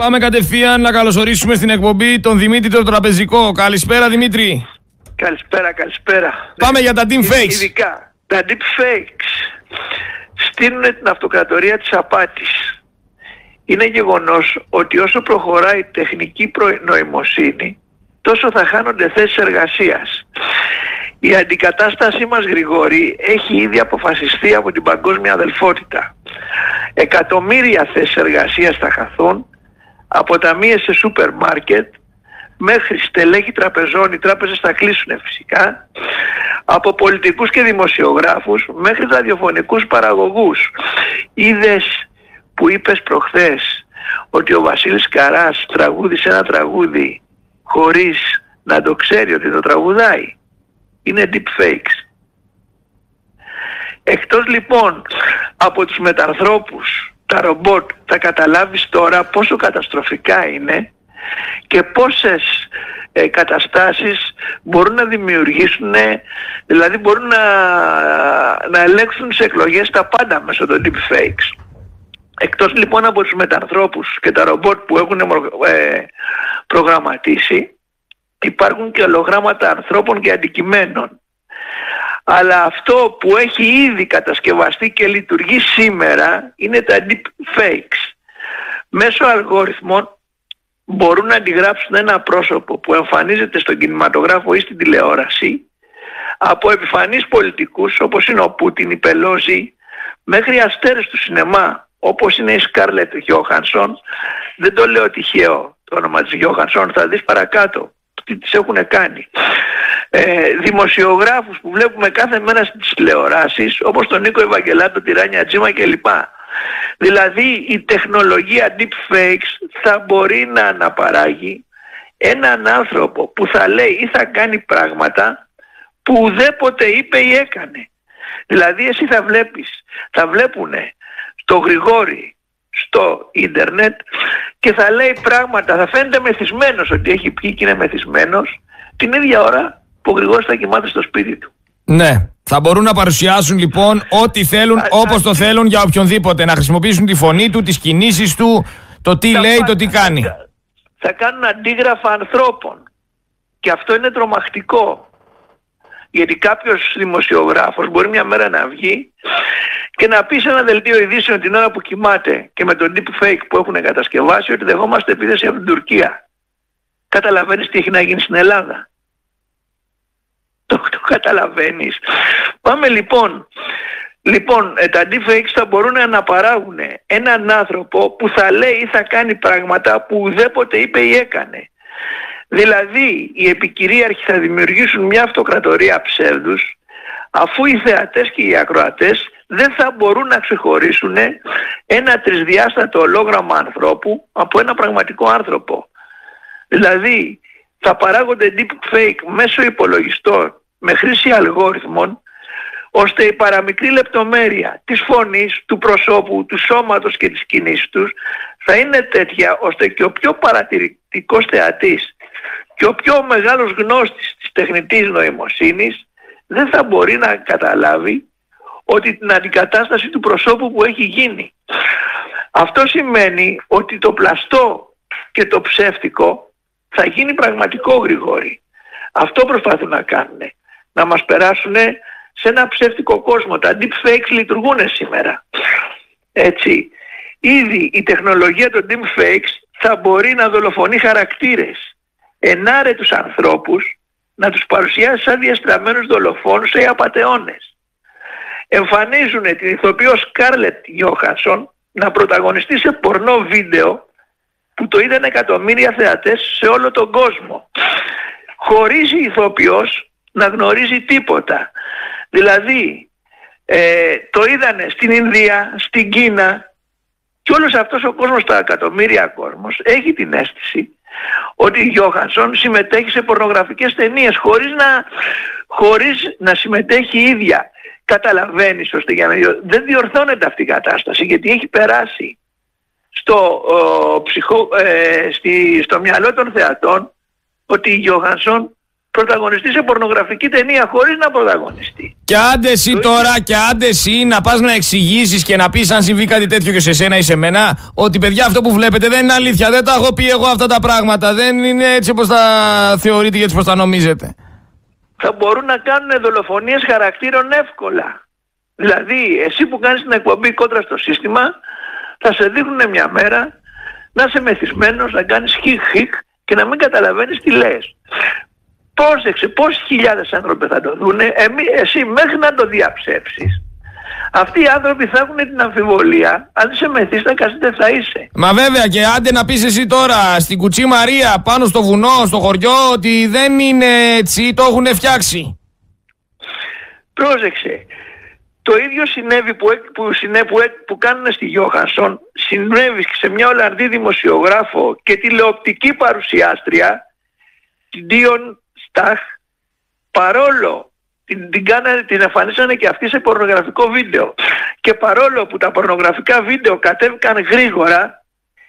Πάμε κατευθείαν να καλωσορίσουμε στην εκπομπή τον Δημήτρη τον Τραπεζικό. Καλησπέρα Δημήτρη. Καλησπέρα, καλησπέρα. Πάμε για τα deep fakes. Ειδικά, τα deep fakes στείλουν την αυτοκρατορία της απάτης. Είναι γεγονός ότι όσο προχωράει η τεχνική νοημοσύνη, τόσο θα χάνονται θέσεις εργασίας. Η αντικατάστασή μας Γρηγόρη έχει ήδη αποφασιστεί από την παγκόσμια αδελφότητα. Εκατομμύρια θέσεις εργασίας θα χαθούν από ταμείες σε σούπερ μάρκετ μέχρι στελέχη τραπεζών, οι τράπεζες θα κλείσουν φυσικά, από πολιτικούς και δημοσιογράφους μέχρι ραδιοφωνικούς παραγωγούς. Είδες που είπες προχθές ότι ο Βασίλης Καράς τραγούδισε ένα τραγούδι χωρίς να το ξέρει ότι το τραγουδάει; Είναι deep fakes. Εκτός λοιπόν από τους μετανθρώπους, τα ρομπότ, θα καταλάβεις τώρα πόσο καταστροφικά είναι και πόσες ε, καταστάσεις μπορούν να δημιουργήσουν, δηλαδή μπορούν να, να ελέγξουν σε εκλογές τα πάντα μέσω των deepfakes. Εκτός λοιπόν από τους μετανθρώπους και τα ρομπότ που έχουν ε, προγραμματίσει, υπάρχουν και ολογράμματα ανθρώπων και αντικειμένων. Αλλά αυτό που έχει ήδη κατασκευαστεί και λειτουργεί σήμερα είναι τα deepfakes. Μέσω αλγόριθμων μπορούν να αντιγράψουν ένα πρόσωπο που εμφανίζεται στον κινηματογράφο ή στην τηλεόραση από επιφανείς πολιτικούς όπως είναι ο Πούτιν, η Πελόζη μέχρι αστέρες του σινεμά όπως είναι η Σκάρλετ Γιώχανσον δεν το λέω τυχαίο το όνομα της Γιώχανσον θα δεις παρακάτω τι τις έχουν κάνει ε, δημοσιογράφους που βλέπουμε κάθε μέρα στις τηλεοράσεις όπως τον Νίκο Ευαγγελάτο, τη Ράνια Τζίμα κλπ Δηλαδή η τεχνολογία deepfakes θα μπορεί να αναπαράγει έναν άνθρωπο που θα λέει ή θα κάνει πράγματα που ουδέποτε είπε ή έκανε. Δηλαδή εσύ θα βλέπεις, θα βλέπουνε το Γρηγόρη στο ίντερνετ και θα λέει πράγματα, θα φαίνεται μεθυσμένος ότι έχει πει και είναι μεθυσμένος την ίδια ώρα που ο Γρηγόρης θα κοιμάται στο σπίτι του. Ναι. Θα μπορούν να παρουσιάσουν λοιπόν ό,τι θέλουν, όπως το θέλουν για οποιονδήποτε. Να χρησιμοποιήσουν τη φωνή του, τις κινήσεις του, το τι λέει, το τι κάνει. Θα κάνουν αντίγραφα ανθρώπων. Και αυτό είναι τρομακτικό. Γιατί κάποιος δημοσιογράφος μπορεί μια μέρα να βγει και να πει σε ένα δελτίο ειδήσεων την ώρα που κοιμάται και με τον deepfake που έχουν κατασκευάσει ότι δεχόμαστε επίθεση από την Τουρκία. Καταλαβαίνεις τι έχει να γίνει στην Ελλάδα. Το, το καταλαβαίνεις. Πάμε λοιπόν. Λοιπόν, ε, τα deepfakes θα μπορούν να αναπαράγουν έναν άνθρωπο που θα λέει ή θα κάνει πράγματα που ουδέποτε είπε ή έκανε. Δηλαδή, οι επικυρίαρχοι θα δημιουργήσουν μια αυτοκρατορία ψεύδους αφού οι θεατές και οι ακροατές δεν θα μπορούν να ξεχωρίσουν ένα τρισδιάστατο ολόγραμμα ανθρώπου από ένα πραγματικό άνθρωπο. Δηλαδή, θα παράγονται deepfake μέσω υπολογιστών με χρήση αλγόριθμων ώστε η παραμικρή λεπτομέρεια της φωνής, του προσώπου, του σώματος και της κινήσης τους θα είναι τέτοια ώστε και ο πιο παρατηρητικός θεατής και ο πιο μεγάλος γνώστης της τεχνητής νοημοσύνης δεν θα μπορεί να καταλάβει ότι την αντικατάσταση του προσώπου που έχει γίνει. Αυτό σημαίνει ότι το πλαστό και το ψεύτικο θα γίνει πραγματικό γρηγόρη. Αυτό προσπαθούν να κάνουν να μας περάσουν σε ένα ψεύτικο κόσμο. Τα deepfakes λειτουργούν σήμερα. Έτσι. Ήδη η τεχνολογία των deepfakes θα μπορεί να δολοφονεί χαρακτήρες, ενάρετους ανθρώπους, να τους παρουσιάσει σαν διαστραμμένους δολοφόνους ή απατεώνες. Εμφανίζουν την ηθοποιό Σκάρλετ Γιώχανσον να πρωταγωνιστεί σε πορνό βίντεο που το είδαν εκατομμύρια θεατές σε όλο τον κόσμο. Χωρίζει η ηθοποιός να γνωρίζει τίποτα. Δηλαδή, ε, το είδανε στην Ινδία, στην Κίνα και όλος αυτός ο κόσμος, τα εκατομμύρια κόσμος, έχει την αίσθηση ότι η Γιώχανσον συμμετέχει σε πορνογραφικές ταινίες χωρίς να, χωρίς να συμμετέχει η ίδια. Καταλαβαίνεις ώστε για να δεν διορθώνεται αυτή η κατάσταση γιατί έχει περάσει στο, ψυχο, ε, στη, στο μυαλό των θεατών ότι η Γιώχανσον πρωταγωνιστεί σε πορνογραφική ταινία χωρίς να πρωταγωνιστεί. Και άντε εσύ τώρα, και άντε εσύ να πας να εξηγήσεις και να πεις αν συμβεί κάτι τέτοιο και σε σένα ή σε μένα, ότι παιδιά αυτό που βλέπετε δεν είναι αλήθεια. Δεν τα έχω πει εγώ αυτά τα πράγματα. Δεν είναι έτσι όπως τα θεωρείτε και έτσι όπως τα νομίζετε. Θα μπορούν να κάνουν δολοφονίες χαρακτήρων εύκολα. Δηλαδή, εσύ που κάνεις την εκπομπή κόντρα στο σύστημα, θα σε δείχνουν μια μέρα να είσαι μεθυσμένος, να κάνεις χιχ χιχ και να μην καταλαβαίνεις τι λες. Πρόσεξε πόσοι χιλιάδες άνθρωποι θα το δούνε, εμεί, εσύ μέχρι να το διαψεύσεις. Αυτοί οι άνθρωποι θα έχουν την αμφιβολία αν είσαι μεθύστακας δεν θα είσαι. Μα βέβαια και άντε να πεις εσύ τώρα στην Κουτσή Μαρία πάνω στο βουνό, στο χωριό ότι δεν είναι έτσι, το έχουν φτιάξει. Πρόσεξε. Το ίδιο συνέβη που, που, συνέβη, που, που κάνουν στη Γιώχανσον, συνέβη σε μια Ολλανδή δημοσιογράφο και τηλεοπτική παρουσιάστρια, την Ντίον Σταχ, παρόλο την, την, κάνανε, την εμφανίσανε και αυτή σε πορνογραφικό βίντεο και παρόλο που τα πορνογραφικά βίντεο κατέβηκαν γρήγορα,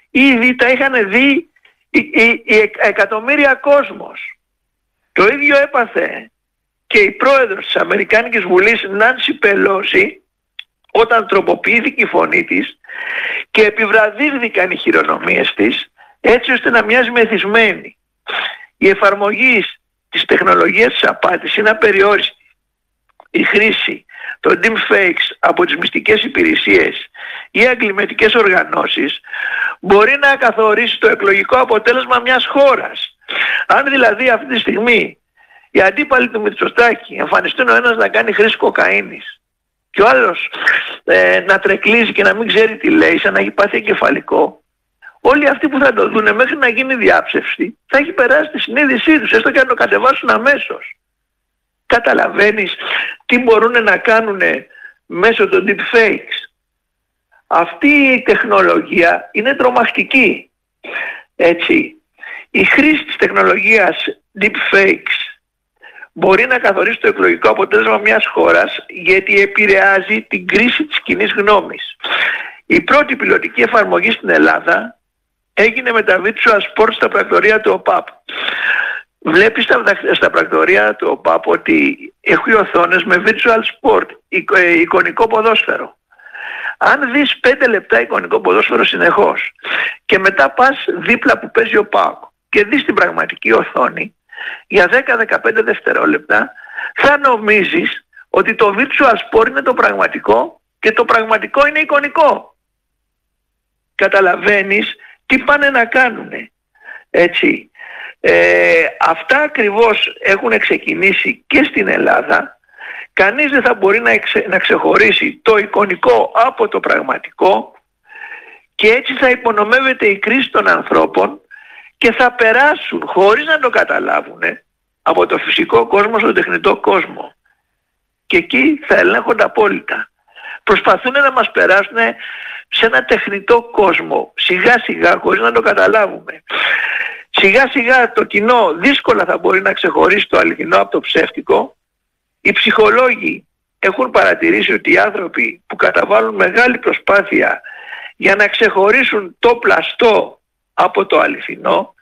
ήδη τα είχαν δει η, η, η εκατομμύρια κόσμος. Το ίδιο έπαθε και η πρόεδρος της Αμερικάνικης Βουλής Νάνση Πελώση όταν τροποποιήθηκε η φωνή της και επιβραδύρθηκαν οι χειρονομίες της έτσι ώστε να μοιάζει μεθυσμένη. Η εφαρμογή της τεχνολογίας της απάτης είναι απεριόριστη. Η χρήση των deepfakes από τις μυστικές υπηρεσίες ή αγκληματικές οργανώσεις μπορεί να καθορίσει το εκλογικό αποτέλεσμα μιας χώρας. Αν δηλαδή αυτή τη στιγμή οι αντίπαλοι του Μητσοστάκη εμφανιστούν ο ένας να κάνει χρήση κοκαίνης και ο άλλος ε, να τρεκλίζει και να μην ξέρει τι λέει σαν να έχει πάθει εγκεφαλικό όλοι αυτοί που θα το δουν μέχρι να γίνει διάψευση θα έχει περάσει τη συνείδησή τους έστω και να το κατεβάσουν αμέσως. Καταλαβαίνεις τι μπορούν να κάνουν μέσω των deepfakes. Αυτή η τεχνολογία είναι τρομακτική. Έτσι η χρήση της τεχνολογίας deepfakes μπορεί να καθορίσει το εκλογικό αποτέλεσμα μιας χώρας γιατί επηρεάζει την κρίση της κοινής γνώμης. Η πρώτη πιλωτική εφαρμογή στην Ελλάδα έγινε με τα Virtual Sports στα πρακτορία του ΟΠΑΠ. Βλέπεις στα, στα πρακτορία του ΟΠΑΠ ότι έχουν οθόνες με Virtual Sport, ε, εικονικό ποδόσφαιρο. Αν δεις 5 λεπτά εικονικό ποδόσφαιρο συνεχώς και μετά πας δίπλα που παίζει ο ΠΑΟΚ και δεις την πραγματική οθόνη, για 10-15 δευτερόλεπτα θα νομίζεις ότι το virtual sport είναι το πραγματικό και το πραγματικό είναι εικονικό. Καταλαβαίνεις τι πάνε να κάνουνε. Έτσι. Ε, αυτά ακριβώς έχουν ξεκινήσει και στην Ελλάδα. Κανείς δεν θα μπορεί να, να ξεχωρίσει το εικονικό από το πραγματικό και έτσι θα υπονομεύεται η κρίση των ανθρώπων και θα περάσουν χωρίς να το καταλάβουν από το φυσικό κόσμο στον τεχνητό κόσμο. Και εκεί θα ελέγχονται απόλυτα. Προσπαθούν να μας περάσουν σε ένα τεχνητό κόσμο, σιγά σιγά χωρίς να το καταλάβουμε. Σιγά σιγά το κοινό δύσκολα θα μπορεί να ξεχωρίσει το αληθινό από το ψεύτικο. Οι ψυχολόγοι έχουν παρατηρήσει ότι οι άνθρωποι που καταβάλουν μεγάλη προσπάθεια για να ξεχωρίσουν το πλαστό από το αληθινό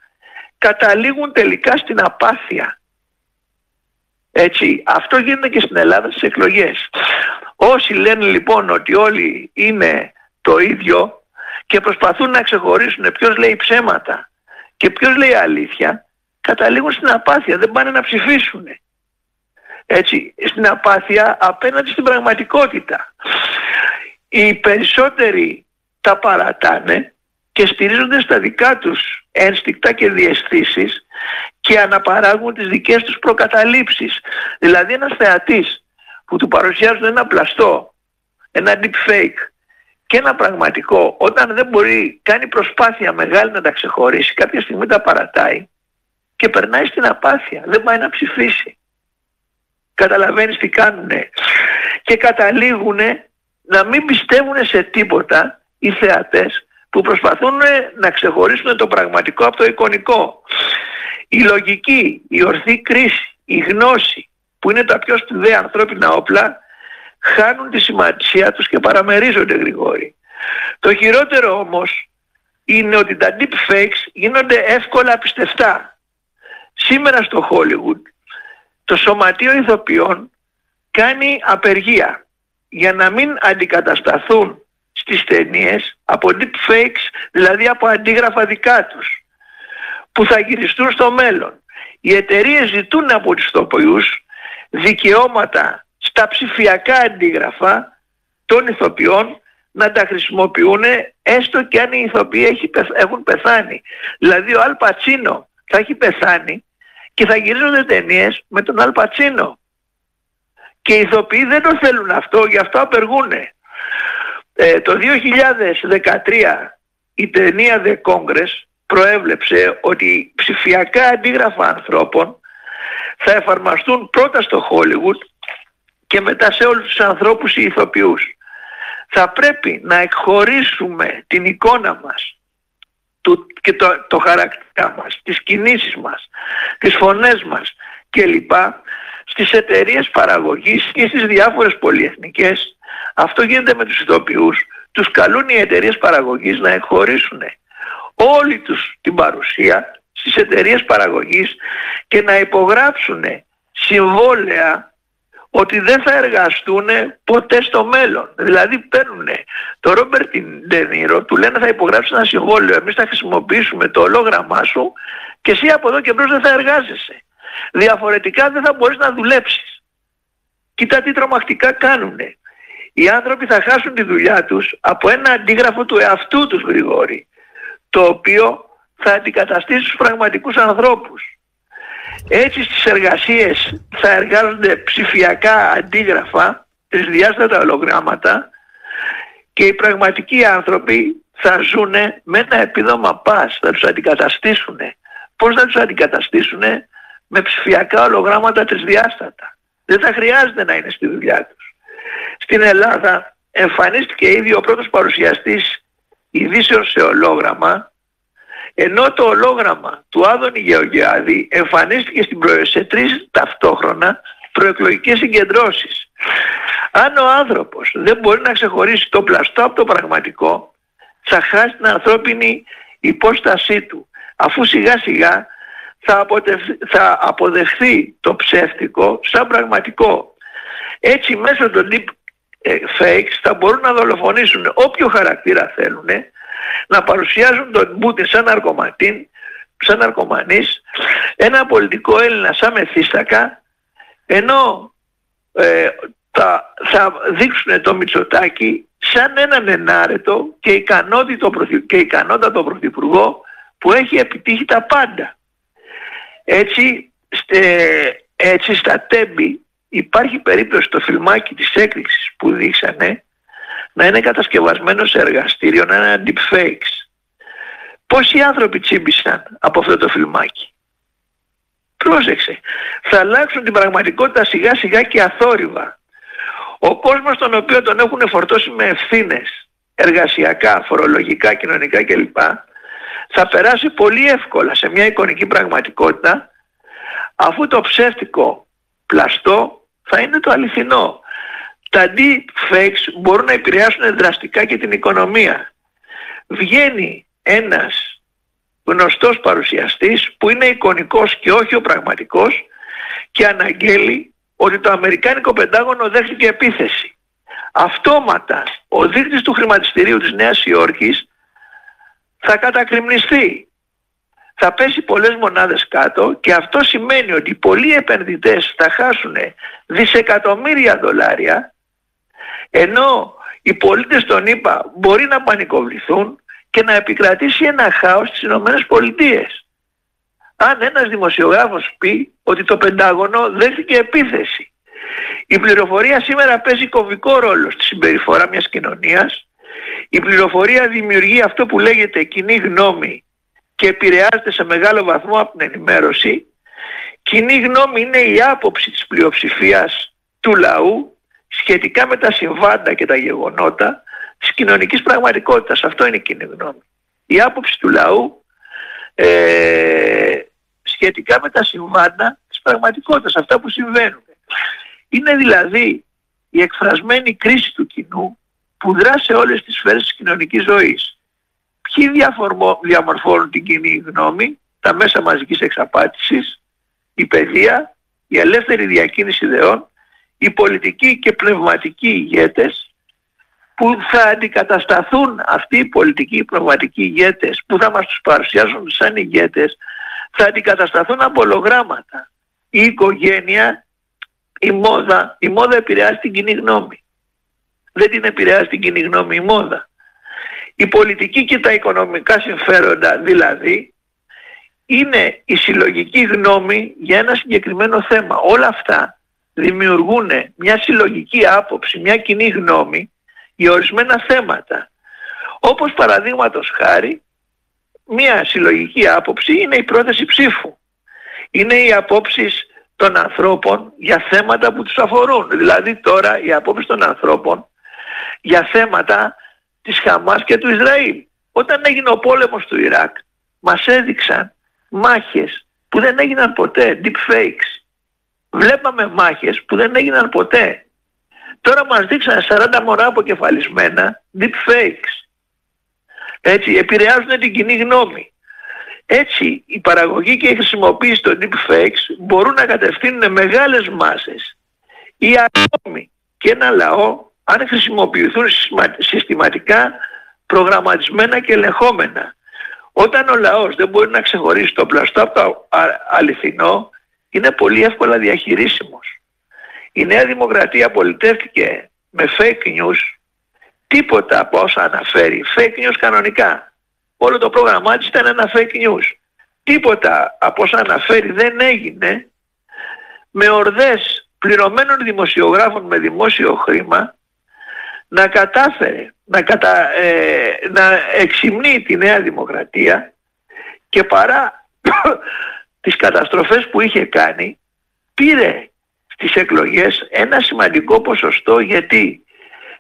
καταλήγουν τελικά στην απάθεια. Έτσι, αυτό γίνεται και στην Ελλάδα στις εκλογές. Όσοι λένε λοιπόν ότι όλοι είναι το ίδιο και προσπαθούν να ξεχωρίσουν ποιος λέει ψέματα και ποιος λέει αλήθεια, καταλήγουν στην απάθεια, δεν πάνε να ψηφίσουν. Έτσι, στην απάθεια απέναντι στην πραγματικότητα. Οι περισσότεροι τα παρατάνε και στηρίζονται στα δικά τους ένστικτα και διαισθήσεις και αναπαράγουν τις δικές τους προκαταλήψεις. Δηλαδή ένας θεατής που του παρουσιάζουν ένα πλαστό, ένα deep fake και ένα πραγματικό, όταν δεν μπορεί, κάνει προσπάθεια μεγάλη να τα ξεχωρίσει, κάποια στιγμή τα παρατάει και περνάει στην απάθεια, δεν πάει να ψηφίσει. Καταλαβαίνεις τι κάνουνε. Και καταλήγουν να μην πιστεύουν σε τίποτα οι θεατές που προσπαθούν να ξεχωρίσουν το πραγματικό από το εικονικό. Η λογική, η ορθή κρίση, η γνώση που είναι τα πιο σπουδαία ανθρώπινα όπλα χάνουν τη σημασία τους και παραμερίζονται γρηγόρη. Το χειρότερο όμως είναι ότι τα deep fakes γίνονται εύκολα πιστευτά. Σήμερα στο Hollywood το Σωματείο Ηθοποιών κάνει απεργία για να μην αντικατασταθούν στις ταινίες από deepfakes, δηλαδή από αντίγραφα δικά τους, που θα γυριστούν στο μέλλον. Οι εταιρείες ζητούν από τους ηθοποιούς δικαιώματα στα ψηφιακά αντίγραφα των ηθοποιών να τα χρησιμοποιούν έστω και αν οι ηθοποιοί έχουν πεθάνει. Δηλαδή ο Αλ Πατσίνο θα έχει πεθάνει και θα γυρίζονται ταινίες με τον Αλ Πατσίνο. Και οι ηθοποιοί δεν το θέλουν αυτό, γι' αυτό απεργούν. Ε, το 2013 η ταινία The Congress προέβλεψε ότι ψηφιακά αντίγραφα ανθρώπων θα εφαρμαστούν πρώτα στο Hollywood και μετά σε όλους τους ανθρώπους οι ηθοποιούς. Θα πρέπει να εκχωρήσουμε την εικόνα μας και το, το χαρακτήρα μας, τις κινήσεις μας, τις φωνές μας κλπ. στις εταιρείες παραγωγής και στις διάφορες πολυεθνικές. Αυτό γίνεται με τους ηθοποιούς. Τους καλούν οι εταιρείες παραγωγής να εκχωρήσουν όλη τους την παρουσία στις εταιρείες παραγωγής και να υπογράψουν συμβόλαια ότι δεν θα εργαστούν ποτέ στο μέλλον. Δηλαδή παίρνουν το Ρόμπερτ Ντενίρο, του λένε θα υπογράψεις ένα συμβόλαιο, εμείς θα χρησιμοποιήσουμε το ολόγραμμά σου και εσύ από εδώ και μπρος δεν θα εργάζεσαι. Διαφορετικά δεν θα μπορείς να δουλέψεις. Κοίτα τι τρομακτικά κάνουν. Οι άνθρωποι θα χάσουν τη δουλειά τους από ένα αντίγραφο του εαυτού τους Γρηγόρη, το οποίο θα αντικαταστήσει τους πραγματικούς ανθρώπους. Έτσι στις εργασίες θα εργάζονται ψηφιακά αντίγραφα, τρισδιάστατα ολογράμματα και οι πραγματικοί άνθρωποι θα ζουν με ένα επίδομα πας, θα τους αντικαταστήσουν. Πώς θα τους αντικαταστήσουν με ψηφιακά ολογράμματα τρισδιάστατα. Δεν θα χρειάζεται να είναι στη δουλειά τους. Στην Ελλάδα εμφανίστηκε ήδη ο πρώτος παρουσιαστής ειδήσεων σε ολόγραμμα ενώ το ολόγραμμα του Άδωνη Γεωργιάδη εμφανίστηκε στην προ... σε τρεις ταυτόχρονα προεκλογικές συγκεντρώσεις. Αν ο άνθρωπος δεν μπορεί να ξεχωρίσει το πλαστό από το πραγματικό, θα χάσει την ανθρώπινη υπόστασή του, αφού σιγά σιγά θα, θα αποδεχθεί το ψεύτικο σαν πραγματικό. Έτσι μέσω των deep ε, fakes θα μπορούν να δολοφονήσουν όποιο χαρακτήρα θέλουν να παρουσιάζουν τον Πούτιν σαν ναρκωματίν, σαν ναρκωμανής, ένα πολιτικό Έλληνα σαν μεθύστακα, ενώ ε, τα, θα δείξουν το Μητσοτάκι σαν έναν ενάρετο και ικανότητο, και ικανότατο πρωθυπουργό που έχει επιτύχει τα πάντα. Έτσι, έτσι στα τέμπη υπάρχει περίπτωση το φιλμάκι της έκρηξης που δείξανε να είναι κατασκευασμένο σε εργαστήριο, να είναι deepfakes. Πόσοι άνθρωποι τσίμπησαν από αυτό το φιλμάκι; Πρόσεξε. Θα αλλάξουν την πραγματικότητα σιγά σιγά και αθόρυβα. Ο κόσμος τον οποίο τον έχουν φορτώσει με ευθύνες εργασιακά, φορολογικά, κοινωνικά κλπ. θα περάσει πολύ εύκολα σε μια εικονική πραγματικότητα αφού το ψεύτικο πλαστό θα είναι το αληθινό τα deepfakes μπορούν να επηρεάσουν δραστικά και την οικονομία. Βγαίνει ένας γνωστός παρουσιαστής που είναι εικονικός και όχι ο πραγματικός και αναγγέλει ότι το Αμερικάνικο Πεντάγωνο δέχτηκε επίθεση. Αυτόματα ο δείκτης του χρηματιστηρίου της Νέας Υόρκης θα κατακριμνιστεί. Θα πέσει πολλές μονάδες κάτω και αυτό σημαίνει ότι πολλοί επενδυτές θα χάσουν δισεκατομμύρια δολάρια ενώ οι πολίτες των ΗΠΑ μπορεί να πανικοβληθούν και να επικρατήσει ένα χάος στις Ηνωμένες Πολιτείες. Αν ένας δημοσιογράφος πει ότι το Πεντάγωνο δέχτηκε επίθεση. Η πληροφορία σήμερα παίζει κομβικό ρόλο στη συμπεριφορά μιας κοινωνίας. Η πληροφορία δημιουργεί αυτό που λέγεται κοινή γνώμη και επηρεάζεται σε μεγάλο βαθμό από την ενημέρωση. Κοινή γνώμη είναι η άποψη της πλειοψηφίας του λαού σχετικά με τα συμβάντα και τα γεγονότα της κοινωνικής πραγματικότητας. Αυτό είναι η κοινή γνώμη. Η άποψη του λαού ε, σχετικά με τα συμβάντα της πραγματικότητας, αυτά που συμβαίνουν. Είναι δηλαδή η εκφρασμένη κρίση του κοινού που δρά σε όλες τις σφαίρες της κοινωνικής ζωής. Ποιοι διαμορφώνουν την κοινή γνώμη, τα μέσα μαζικής εξαπάτησης, η παιδεία, η ελεύθερη διακίνηση ιδεών, οι πολιτικοί και πνευματικοί ηγέτες που θα αντικατασταθούν αυτοί οι πολιτικοί και πνευματικοί ηγέτες που θα μας τους παρουσιάσουν σαν ηγέτες θα αντικατασταθούν από ολογράμματα. Η οικογένεια, η μόδα, η μόδα επηρεάζει την κοινή γνώμη. Δεν την επηρεάζει την κοινή γνώμη η μόδα. Η πολιτική και τα οικονομικά συμφέροντα δηλαδή είναι η συλλογική γνώμη για ένα συγκεκριμένο θέμα. Όλα αυτά δημιουργούν μια συλλογική άποψη, μια κοινή γνώμη για ορισμένα θέματα. Όπως παραδείγματος χάρη, μια συλλογική άποψη είναι η πρόταση ψήφου. Είναι οι απόψεις των ανθρώπων για θέματα που τους αφορούν. Δηλαδή τώρα οι απόψεις των ανθρώπων για θέματα της Χαμάς και του Ισραήλ. Όταν έγινε ο πόλεμος του Ιράκ μας έδειξαν μάχες που δεν έγιναν ποτέ, deep fakes. Βλέπαμε μάχες που δεν έγιναν ποτέ. Τώρα μας δείξαν 40 μωρά αποκεφαλισμένα deep fakes. Έτσι, επηρεάζουν την κοινή γνώμη. Έτσι, η παραγωγή και η χρησιμοποίηση των deep fakes μπορούν να κατευθύνουν μεγάλες μάσες ή ακόμη και ένα λαό αν χρησιμοποιηθούν συστηματικά, προγραμματισμένα και ελεγχόμενα. Όταν ο λαός δεν μπορεί να ξεχωρίσει το πλαστό από το αληθινό, είναι πολύ εύκολα διαχειρίσιμος. Η Νέα Δημοκρατία πολιτεύτηκε με fake news, τίποτα από όσα αναφέρει, fake news κανονικά. Όλο το πρόγραμμά της ήταν ένα fake news. Τίποτα από όσα αναφέρει δεν έγινε με ορδές πληρωμένων δημοσιογράφων με δημόσιο χρήμα να κατάφερε να, κατα, ε, να εξυμνεί τη Νέα Δημοκρατία και παρά τις καταστροφές που είχε κάνει πήρε στις εκλογές ένα σημαντικό ποσοστό γιατί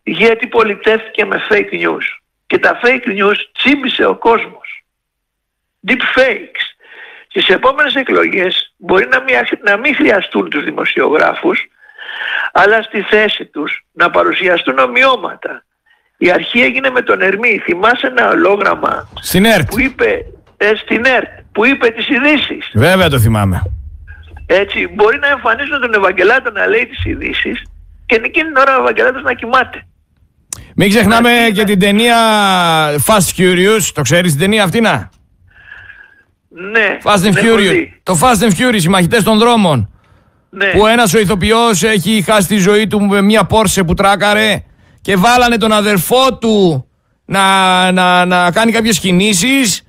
γιατί πολιτεύτηκε με fake news. Και τα fake news τσίμπησε ο κόσμος. Deep fakes. Στις επόμενες εκλογές μπορεί να μην, να μην χρειαστούν τους δημοσιογράφους αλλά στη θέση τους να παρουσιαστούν ομοιώματα. Η αρχή έγινε με τον Ερμή. Θυμάσαι ένα ολόγραμμα στην ΕΡΤ. Που είπε, ε, στην ΕΡΤ, που είπε τις ειδήσεις. Βέβαια το θυμάμαι. Έτσι, μπορεί να εμφανίζουν τον Ευαγγελάτο να λέει τις ειδήσεις και εκείνη την ώρα ο Ευαγγελάτος να κοιμάται. Μην ξεχνάμε και την ταινία Fast Furious. Το ξέρεις την ταινία αυτή να; Ναι. Fast and Furious. Το Fast and Furious, οι μαχητές των δρόμων. Ναι. Που ένας ο ηθοποιός έχει χάσει τη ζωή του με μια πόρσε που τράκαρε και βάλανε τον αδερφό του να, να, να κάνει κάποιες κινήσεις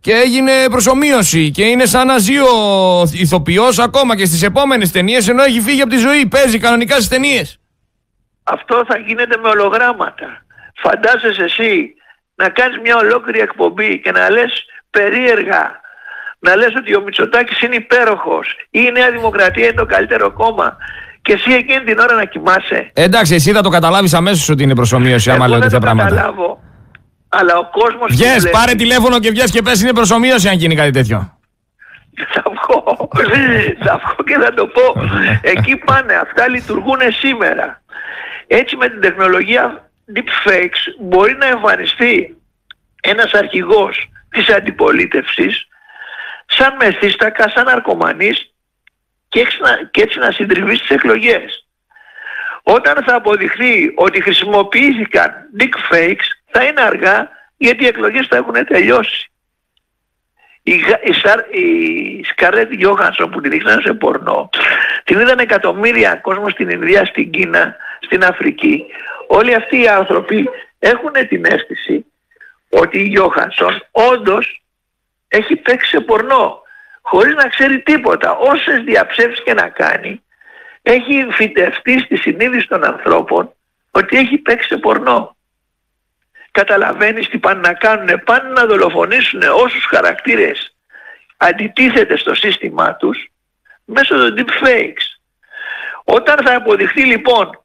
και έγινε προσωμείωση. Και είναι σαν να ζει ο ηθοποιός ακόμα και στις επόμενες ταινίες ενώ έχει φύγει από τη ζωή. Παίζει κανονικά στις ταινίες. Αυτό θα γίνεται με ολογράμματα. Φαντάζεσαι εσύ να κάνεις μια ολόκληρη εκπομπή και να λες περίεργα να λες ότι ο Μητσοτάκης είναι υπέροχος ή η Νέα Δημοκρατία είναι το καλύτερο κόμμα και εσύ εκείνη την ώρα να κοιμάσαι. Εντάξει, εσύ θα το καταλάβεις αμέσως ότι είναι προσωμείωση άμα λέω τέτοια πράγματα. Καταλάβω. Αλλά ο κόσμος... Βγες, πάρε τηλέφωνο και βγες και πες είναι προσωμείωση αν γίνει κάτι τέτοιο. Θα βγω, θα βγω και θα το πω. Εκεί πάνε, αυτά λειτουργούν σήμερα. Έτσι με την τεχνολογία deepfakes μπορεί να εμφανιστεί ένας αρχηγός της αντιπολίτευσης σαν μεθύστακα, σαν αρκομανής και, και έτσι να συντριβείς στις εκλογές. Όταν θα αποδειχθεί ότι χρησιμοποιήθηκαν fakes θα είναι αργά γιατί οι εκλογές θα έχουν τελειώσει. Η, η, η Σκαρέτ Γιώχανσον που τη δείχνανε σε πορνό την είδαν εκατομμύρια κόσμος στην Ινδία, στην Κίνα, στην Αφρική. Όλοι αυτοί οι άνθρωποι έχουν την αίσθηση ότι η Γιώχανσον όντως έχει παίξει σε πορνό χωρίς να ξέρει τίποτα. Όσες διαψεύσεις και να κάνει έχει φυτευτεί στη συνείδηση των ανθρώπων ότι έχει παίξει σε πορνό. Καταλαβαίνεις τι πάνε να κάνουν, πάνε να δολοφονήσουν όσους χαρακτήρες αντιτίθεται στο σύστημά τους μέσω των deepfakes. Όταν θα αποδειχθεί λοιπόν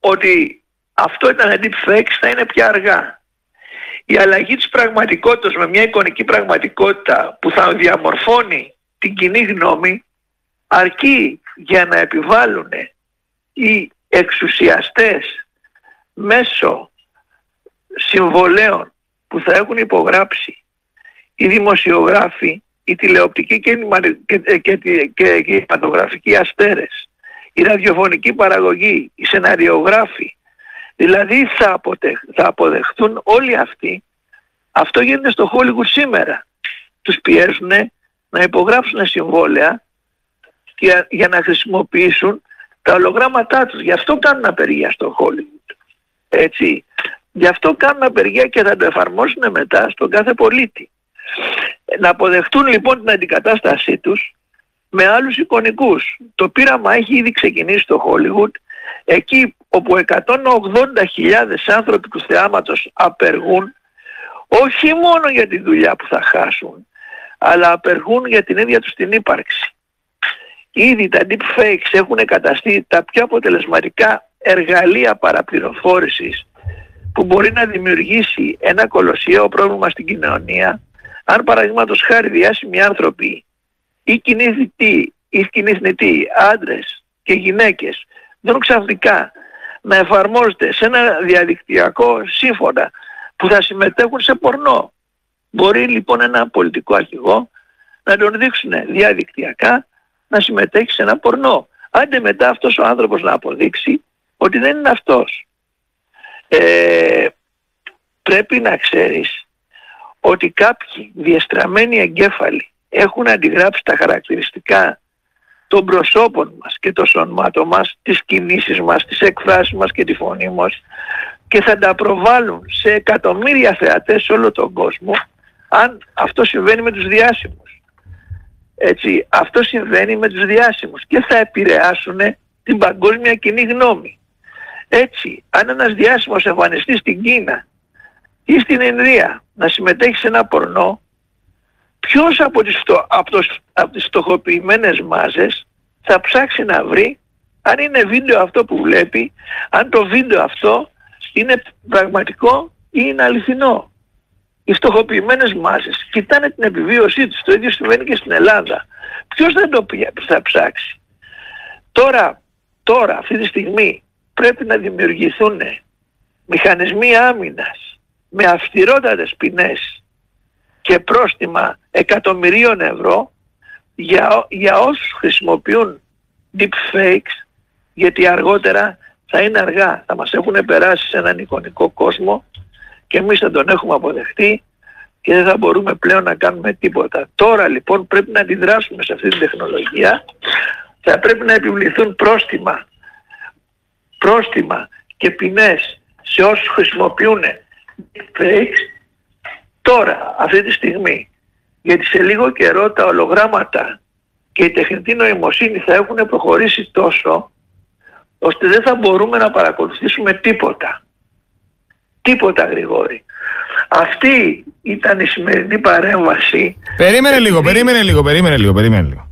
ότι αυτό ήταν deepfakes θα είναι πια αργά η αλλαγή της πραγματικότητας με μια εικονική πραγματικότητα που θα διαμορφώνει την κοινή γνώμη αρκεί για να επιβάλλουν οι εξουσιαστές μέσω συμβολέων που θα έχουν υπογράψει οι δημοσιογράφοι οι τηλεοπτικοί και οι, και, και, και, και οι αστέρες, η ραδιοφωνική παραγωγή, οι σεναριογράφοι, δηλαδή θα, θα αποδεχτούν όλοι αυτοί, αυτό γίνεται στο Hollywood σήμερα. Τους πιέζουν να υπογράψουν συμβόλαια για, για να χρησιμοποιήσουν τα ολογράμματά τους. Γι' αυτό κάνουν απεργία στο Hollywood. Έτσι. Γι' αυτό κάνουν απεργία και θα το εφαρμόσουν μετά στον κάθε πολίτη. Να αποδεχτούν λοιπόν την αντικατάστασή τους με άλλους εικονικούς. Το πείραμα έχει ήδη ξεκινήσει στο Hollywood εκεί όπου 180.000 άνθρωποι του θεάματος απεργούν όχι μόνο για τη δουλειά που θα χάσουν αλλά απεργούν για την ίδια τους την ύπαρξη. Ήδη τα deepfakes έχουν καταστεί τα πιο αποτελεσματικά εργαλεία παραπληροφόρησης που μπορεί να δημιουργήσει ένα κολοσιαίο πρόβλημα στην κοινωνία αν παραδείγματος χάρη διάσημοι άνθρωποι ή κοινή θητοί ή κοινή θνητοί, άντρες και γυναίκες δεν ξαφνικά να εφαρμόζεται σε ένα διαδικτυακό σύμφωνα που θα συμμετέχουν σε πορνό. Μπορεί λοιπόν ένα πολιτικό αρχηγό να τον δείξουν διαδικτυακά να συμμετέχει σε ένα πορνό. Άντε μετά αυτός ο άνθρωπος να αποδείξει ότι δεν είναι αυτός. Ε, πρέπει να ξέρεις ότι κάποιοι διεστραμμένοι εγκέφαλοι έχουν αντιγράψει τα χαρακτηριστικά των προσώπων μας και των σωμάτων μας, τις κινήσεις μας, τις εκφράσεις μας και τη φωνή μας και θα τα προβάλλουν σε εκατομμύρια θεατές σε όλο τον κόσμο αν αυτό συμβαίνει με τους διάσημους. Έτσι, αυτό συμβαίνει με τους διάσημους και θα επηρεάσουν την παγκόσμια κοινή γνώμη. Έτσι, αν ένας διάσημος εμφανιστεί στην Κίνα ή στην Ινδία να συμμετέχει σε ένα πορνό, ποιος από τις, από, το, από τις στοχοποιημένες μάζες θα ψάξει να βρει αν είναι βίντεο αυτό που βλέπει, αν το βίντεο αυτό είναι πραγματικό ή είναι αληθινό. Οι στοχοποιημένες μάζες κοιτάνε την επιβίωσή τους. Το ίδιο συμβαίνει και στην Ελλάδα. Ποιος δεν το θα ψάξει; Τώρα, τώρα αυτή τη στιγμή πρέπει να δημιουργηθούν μηχανισμοί άμυνας με αυστηρότατες ποινές και πρόστιμα εκατομμυρίων ευρώ για, για όσους χρησιμοποιούν deepfakes γιατί αργότερα θα είναι αργά. Θα μας έχουν περάσει σε έναν εικονικό κόσμο και εμείς θα τον έχουμε αποδεχτεί και δεν θα μπορούμε πλέον να κάνουμε τίποτα. Τώρα λοιπόν πρέπει να αντιδράσουμε σε αυτή την τεχνολογία. Θα πρέπει να επιβληθούν πρόστιμα, πρόστιμα και ποινές σε όσους χρησιμοποιούν fakes τώρα, αυτή τη στιγμή. Γιατί σε λίγο καιρό τα ολογράμματα και η τεχνητή νοημοσύνη θα έχουν προχωρήσει τόσο ώστε δεν θα μπορούμε να παρακολουθήσουμε τίποτα. Τίποτα Γρηγόρη. Αυτή ήταν η σημερινή παρέμβαση. Περίμενε λίγο, περίμενε λίγο, περίμενε λίγο, περίμενε λίγο.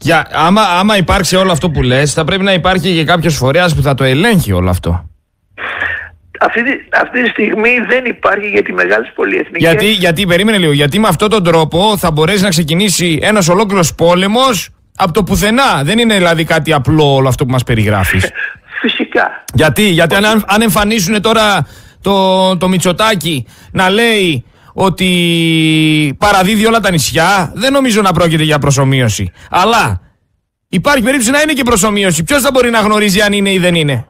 Για, άμα, άμα υπάρξει όλο αυτό που λες, θα πρέπει να υπάρχει και κάποιος φορέας που θα το ελέγχει όλο αυτό. Αυτή, αυτή τη στιγμή δεν υπάρχει για τη μεγάλη πολυεθνική. Γιατί, γιατί, περίμενε λίγο, γιατί με αυτόν τον τρόπο θα μπορέσει να ξεκινήσει ένας ολόκληρος πόλεμος από το πουθενά. Δεν είναι δηλαδή κάτι απλό όλο αυτό που μας περιγράφεις. Φυσικά. Γιατί, γιατί αν, αν εμφανίσουν τώρα το, το Μητσοτάκι να λέει ότι παραδίδει όλα τα νησιά, δεν νομίζω να πρόκειται για προσωμείωση. Αλλά υπάρχει περίπτωση να είναι και προσωμείωση. Ποιος θα μπορεί να γνωρίζει αν είναι ή δεν είναι;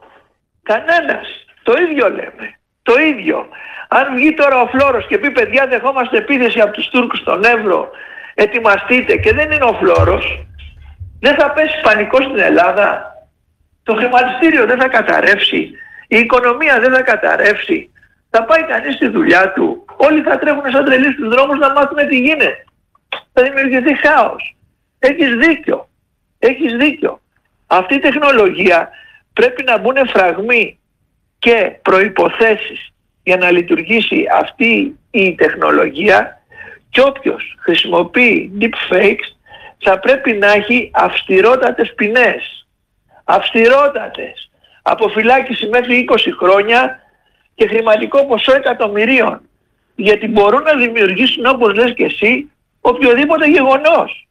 Κανένας. Το ίδιο λέμε. Το ίδιο. Αν βγει τώρα ο Φλόρος και πει παιδιά δεχόμαστε επίθεση από τους Τούρκους στον Εύρο, ετοιμαστείτε και δεν είναι ο Φλόρος, δεν θα πέσει πανικό στην Ελλάδα, το χρηματιστήριο δεν θα καταρρεύσει, η οικονομία δεν θα καταρρεύσει, θα πάει κανείς στη δουλειά του, όλοι θα τρέχουν σαν τρελοί στους δρόμους να μάθουν τι γίνεται. Θα δημιουργηθεί χάος. Έχεις δίκιο. Έχεις δίκιο. Αυτή η τεχνολογία πρέπει να μπουν φραγμοί και προϋποθέσεις για να λειτουργήσει αυτή η τεχνολογία και όποιος χρησιμοποιεί deepfakes θα πρέπει να έχει αυστηρότατες ποινές. Αυστηρότατες. Αποφυλάκηση μέχρι 20 χρόνια και χρηματικό ποσό εκατομμυρίων. Γιατί μπορούν να δημιουργήσουν όπως λες και εσύ οποιοδήποτε γεγονός.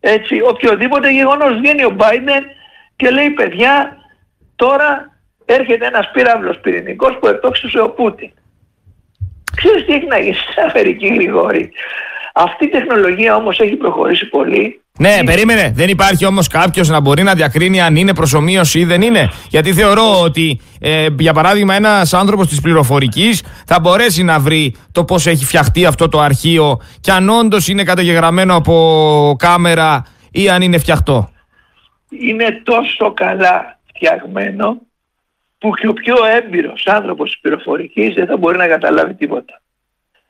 Έτσι, οποιοδήποτε γεγονός βγαίνει ο Biden και λέει παιδιά τώρα έρχεται ένας πύραυλος πυρηνικός που επόξωσε ο Πούτιν. Ξέρεις τι έχει να γίνει στην Αμερική Γρηγόρη; Αυτή η τεχνολογία όμως έχει προχωρήσει πολύ. Ναι, περίμενε. Δεν υπάρχει όμως κάποιος να μπορεί να διακρίνει αν είναι προσωμείωση ή δεν είναι. Γιατί θεωρώ ότι, ε, για παράδειγμα, ένας άνθρωπος της πληροφορικής θα μπορέσει να βρει το πώς έχει φτιαχτεί αυτό το αρχείο και αν όντως είναι καταγεγραμμένο από κάμερα ή αν είναι φτιαχτό. Είναι τόσο καλά φτιαγμένο που και ο πιο έμπειρος άνθρωπος της πληροφορικής δεν θα μπορεί να καταλάβει τίποτα.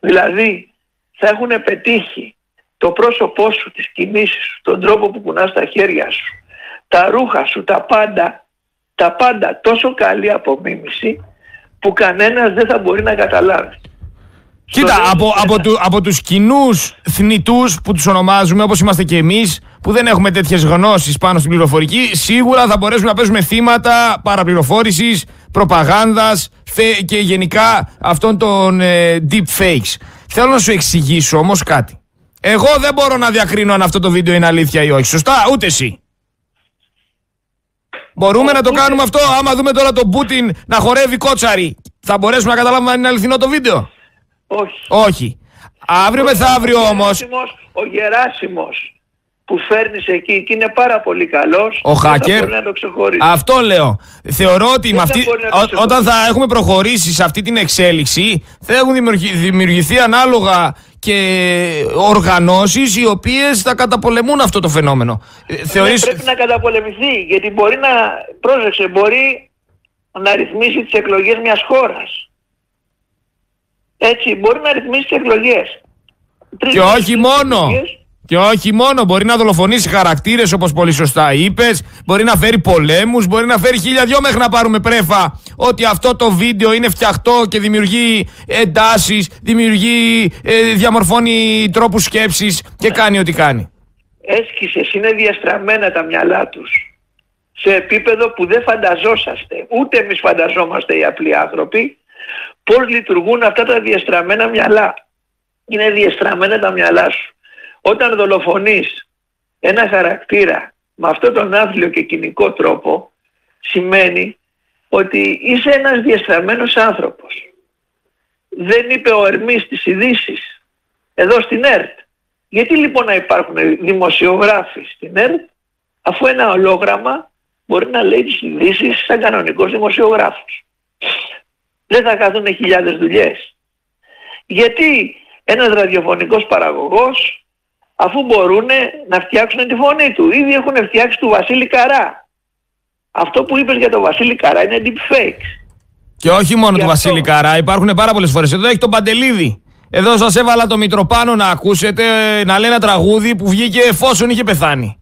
Δηλαδή θα έχουν πετύχει το πρόσωπό σου, τις κινήσεις σου, τον τρόπο που κουνάς τα χέρια σου, τα ρούχα σου, τα πάντα, τα πάντα τόσο καλή απομίμηση που κανένας δεν θα μπορεί να καταλάβει. Κοίτα, από, από, του, από τους κοινούς θνητούς που τους ονομάζουμε, όπως είμαστε και εμείς, που δεν έχουμε τέτοιες γνώσεις πάνω στην πληροφορική, σίγουρα θα μπορέσουμε να παίζουμε θύματα παραπληροφόρησης, προπαγάνδας και γενικά αυτών των ε, deep fakes. Θέλω να σου εξηγήσω όμως κάτι. Εγώ δεν μπορώ να διακρίνω αν αυτό το βίντεο είναι αλήθεια ή όχι. Σωστά, ούτε εσύ. Μπορούμε να το κάνουμε αυτό άμα δούμε τώρα τον Πούτιν να χορεύει κότσαρι. Θα μπορέσουμε να καταλάβουμε αν είναι αληθινό το βίντεο. Όχι. Όχι. Αύριο μεθαύριο όμως... Ο Γεράσιμος που φέρνεις εκεί και είναι πάρα πολύ καλός. Ο Χάκερ. Αυτό λέω. Θεωρώ ότι με αυτή, όταν θα έχουμε προχωρήσει σε αυτή την εξέλιξη, θα έχουν δημιουργηθεί ανάλογα και οργανώσεις οι οποίες θα καταπολεμούν αυτό το φαινόμενο. Ε, ναι, θεωρείς... πρέπει να καταπολεμηθεί γιατί μπορεί να, πρόσεξε, μπορεί να ρυθμίσει τις εκλογές μιας χώρας. Έτσι, μπορεί να ρυθμίσει τις εκλογές. Και όχι μόνο. Και όχι μόνο, μπορεί να δολοφονήσει χαρακτήρες όπως πολύ σωστά είπες, μπορεί να φέρει πολέμους, μπορεί να φέρει χίλια δυο μέχρι να πάρουμε πρέφα ότι αυτό το βίντεο είναι φτιαχτό και δημιουργεί εντάσεις, δημιουργεί, ε, διαμορφώνει τρόπους σκέψης και κάνει ό,τι κάνει. Έσκησες, είναι διαστραμμένα τα μυαλά τους. Σε επίπεδο που δεν φανταζόσαστε, ούτε εμείς φανταζόμαστε οι απλοί άνθρωποι, πώς λειτουργούν αυτά τα διαστραμμένα μυαλά. Είναι διαστραμμένα τα μυαλά σου. Όταν δολοφονείς ένα χαρακτήρα με αυτόν τον άθλιο και κοινικό τρόπο σημαίνει ότι είσαι ένας διαστραμμένος άνθρωπος. Δεν είπε ο Ερμής στις ειδήσεις εδώ στην ΕΡΤ. Γιατί λοιπόν να υπάρχουν δημοσιογράφοι στην ΕΡΤ αφού ένα ολόγραμμα μπορεί να λέει τις ειδήσεις σαν κανονικός δημοσιογράφος. Δεν θα καθούν χιλιάδες δουλειές. Γιατί ένας ραδιοφωνικός παραγωγός αφού μπορούν να φτιάξουν τη φωνή του. Ήδη έχουν φτιάξει του Βασίλη Καρά. Αυτό που είπες για τον Βασίλη Καρά είναι deep fakes. Και όχι μόνο του Βασίλη Καρά, υπάρχουν πάρα πολλές φορές. Εδώ έχει τον Παντελίδη. Εδώ σας έβαλα το Μητροπάνο να ακούσετε να λέει ένα τραγούδι που βγήκε εφόσον είχε πεθάνει.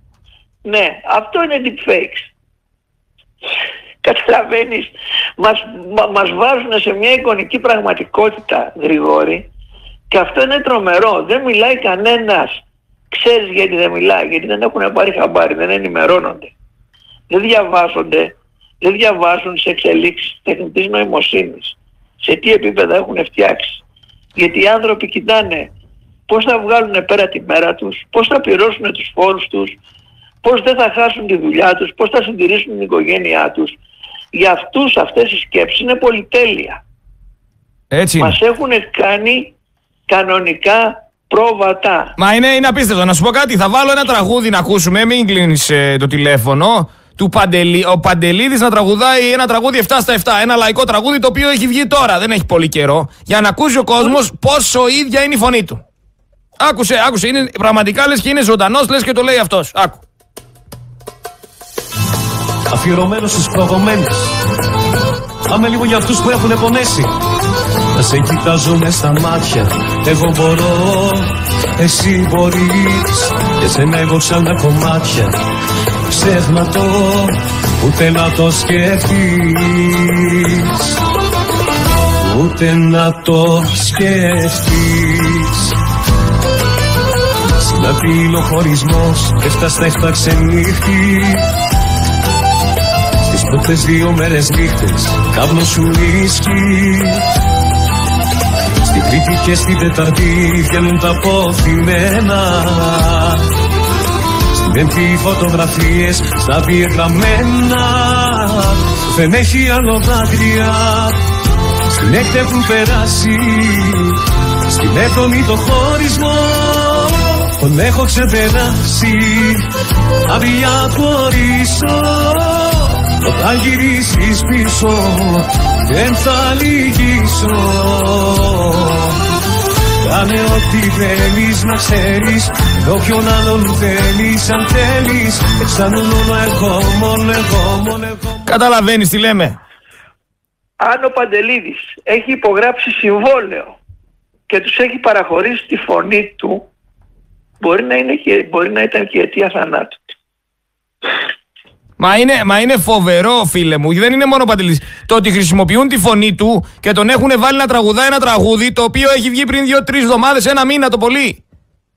Ναι, αυτό είναι deep fakes. Καταλαβαίνεις, μας, μας βάζουν σε μια εικονική πραγματικότητα, Γρηγόρη, και αυτό είναι τρομερό. Δεν μιλάει κανένας Ξέρεις γιατί δεν μιλάει, γιατί δεν έχουν πάρει χαμπάρι, δεν ενημερώνονται. Δεν διαβάζονται, δεν διαβάζουν σε εξελίξεις τεχνητής νοημοσύνης. Σε τι επίπεδα έχουν φτιάξει. Γιατί οι άνθρωποι κοιτάνε πώς θα βγάλουν πέρα τη μέρα τους, πώς θα πληρώσουν τους φόρους τους, πώς δεν θα χάσουν τη δουλειά τους, πώς θα συντηρήσουν την οικογένειά τους. Για αυτούς αυτές οι σκέψεις είναι πολυτέλεια. Έτσι. Μας έχουν κάνει κανονικά πρόβατα. Μα είναι, είναι απίστευτο. Να σου πω κάτι. Θα βάλω ένα τραγούδι να ακούσουμε. Μην κλείνεις ε, το τηλέφωνο. Του Παντελή, ο Παντελίδης να τραγουδάει ένα τραγούδι 7 στα 7. Ένα λαϊκό τραγούδι το οποίο έχει βγει τώρα. Δεν έχει πολύ καιρό. Για να ακούσει ο κόσμος πόσο ίδια είναι η φωνή του. Άκουσε, άκουσε. Είναι, πραγματικά λες και είναι ζωντανός, λες και το λέει αυτός. Άκου. Αφιερωμένος στις προδομένες. Πάμε λίγο για αυτούς που έχουν πονέσει. Να σε κοιτάζω μες στα μάτια. Εγώ μπορώ, εσύ μπορείς. Και σε εγώ σαν τα κομμάτια. Ψεύμα το, ούτε να το σκεφτείς. Ούτε να το σκεφτείς. Συναντήλ ο χωρισμός Έφτασε, έφταξε νύχτη Στις πρώτες δύο μέρες νύχτες Κάπνο σου ίσκει στην Τρίτη και στην Τεταρτή βγαίνουν τα αποθυμένα. Στην Πέμπτη φωτογραφίες στα διεγραμμένα Δεν έχει άλλο δάκρυα Στην έκτη έχουν περάσει. Στην έβδομη το χωρισμό. Τον έχω ξεπεράσει. Αν διαφορήσω όταν γυρίσεις πίσω δεν θα λυγίσω. Κάνε ό,τι θέλεις να ξέρεις Το ποιον άλλον θέλεις αν θέλεις. Εξάλλου μόνο εγώ, μόνο εγώ, μόνο εγώ. Καταλαβαίνεις τι λέμε. Αν ο Παντελίδης έχει υπογράψει συμβόλαιο και τους έχει παραχωρήσει τη φωνή του μπορεί να, είναι και, μπορεί να ήταν και η αιτία θανάτου. Μα είναι, μα είναι φοβερό, φίλε μου. Δεν είναι μόνο παντελής. Το ότι χρησιμοποιούν τη φωνή του και τον έχουν βάλει να τραγουδάει ένα τραγούδι το οποίο έχει βγει πριν δύο-τρεις εβδομάδες, ένα μήνα το πολύ.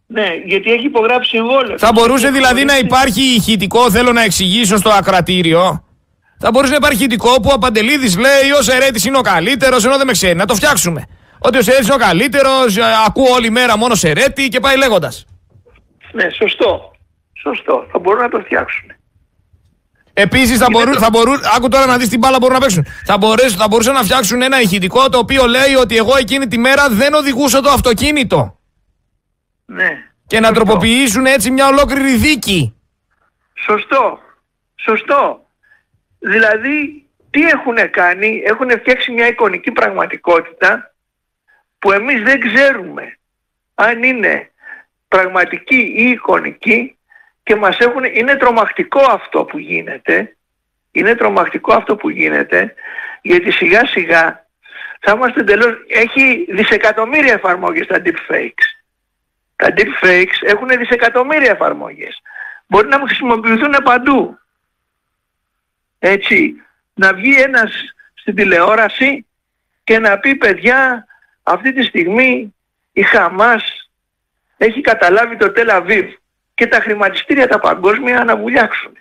Ναι, γιατί έχει υπογράψει συμβόλαιο. Θα μπορούσε δηλαδή να υπάρχει ηχητικό, θέλω να εξηγήσω στο ακρατήριο. Θα μπορούσε να υπάρχει ηχητικό που ο Παντελίδης λέει ο Σερέτης είναι ο καλύτερος, ενώ δεν με ξέρει. Να το φτιάξουμε. Ότι ο Σερέτης είναι ο καλύτερος, ακούω όλη μέρα μόνο Σερέτη και πάει λέγοντας. Ναι, σωστό. Σωστό. Θα μπορούν να το φτιάξουν. Επίσης θα, μπορούν, θα μπορούν, άκου τώρα να δεις την μπάλα μπορούν να παίξουν. Θα, μπορέσουν, θα μπορούσαν να φτιάξουν ένα ηχητικό το οποίο λέει ότι εγώ εκείνη τη μέρα δεν οδηγούσα το αυτοκίνητο. Ναι. Και να τροποποιήσουν έτσι μια ολόκληρη δίκη. Σωστό. Σωστό. Δηλαδή, τι έχουν κάνει, έχουν φτιάξει μια εικονική πραγματικότητα που εμείς δεν ξέρουμε αν είναι πραγματική ή εικονική και μας έχουν, είναι τρομακτικό αυτό που γίνεται, είναι τρομακτικό αυτό που γίνεται, γιατί σιγά σιγά θα είμαστε εντελώς, έχει δισεκατομμύρια εφαρμόγες τα deepfakes. Τα deepfakes έχουν δισεκατομμύρια εφαρμόγες. Μπορεί να χρησιμοποιηθούν παντού. Έτσι, να βγει ένας στην τηλεόραση και να πει παιδιά αυτή τη στιγμή η Χαμάς έχει καταλάβει το Τελαβίβ και τα χρηματιστήρια τα παγκόσμια να βουλιάξουν.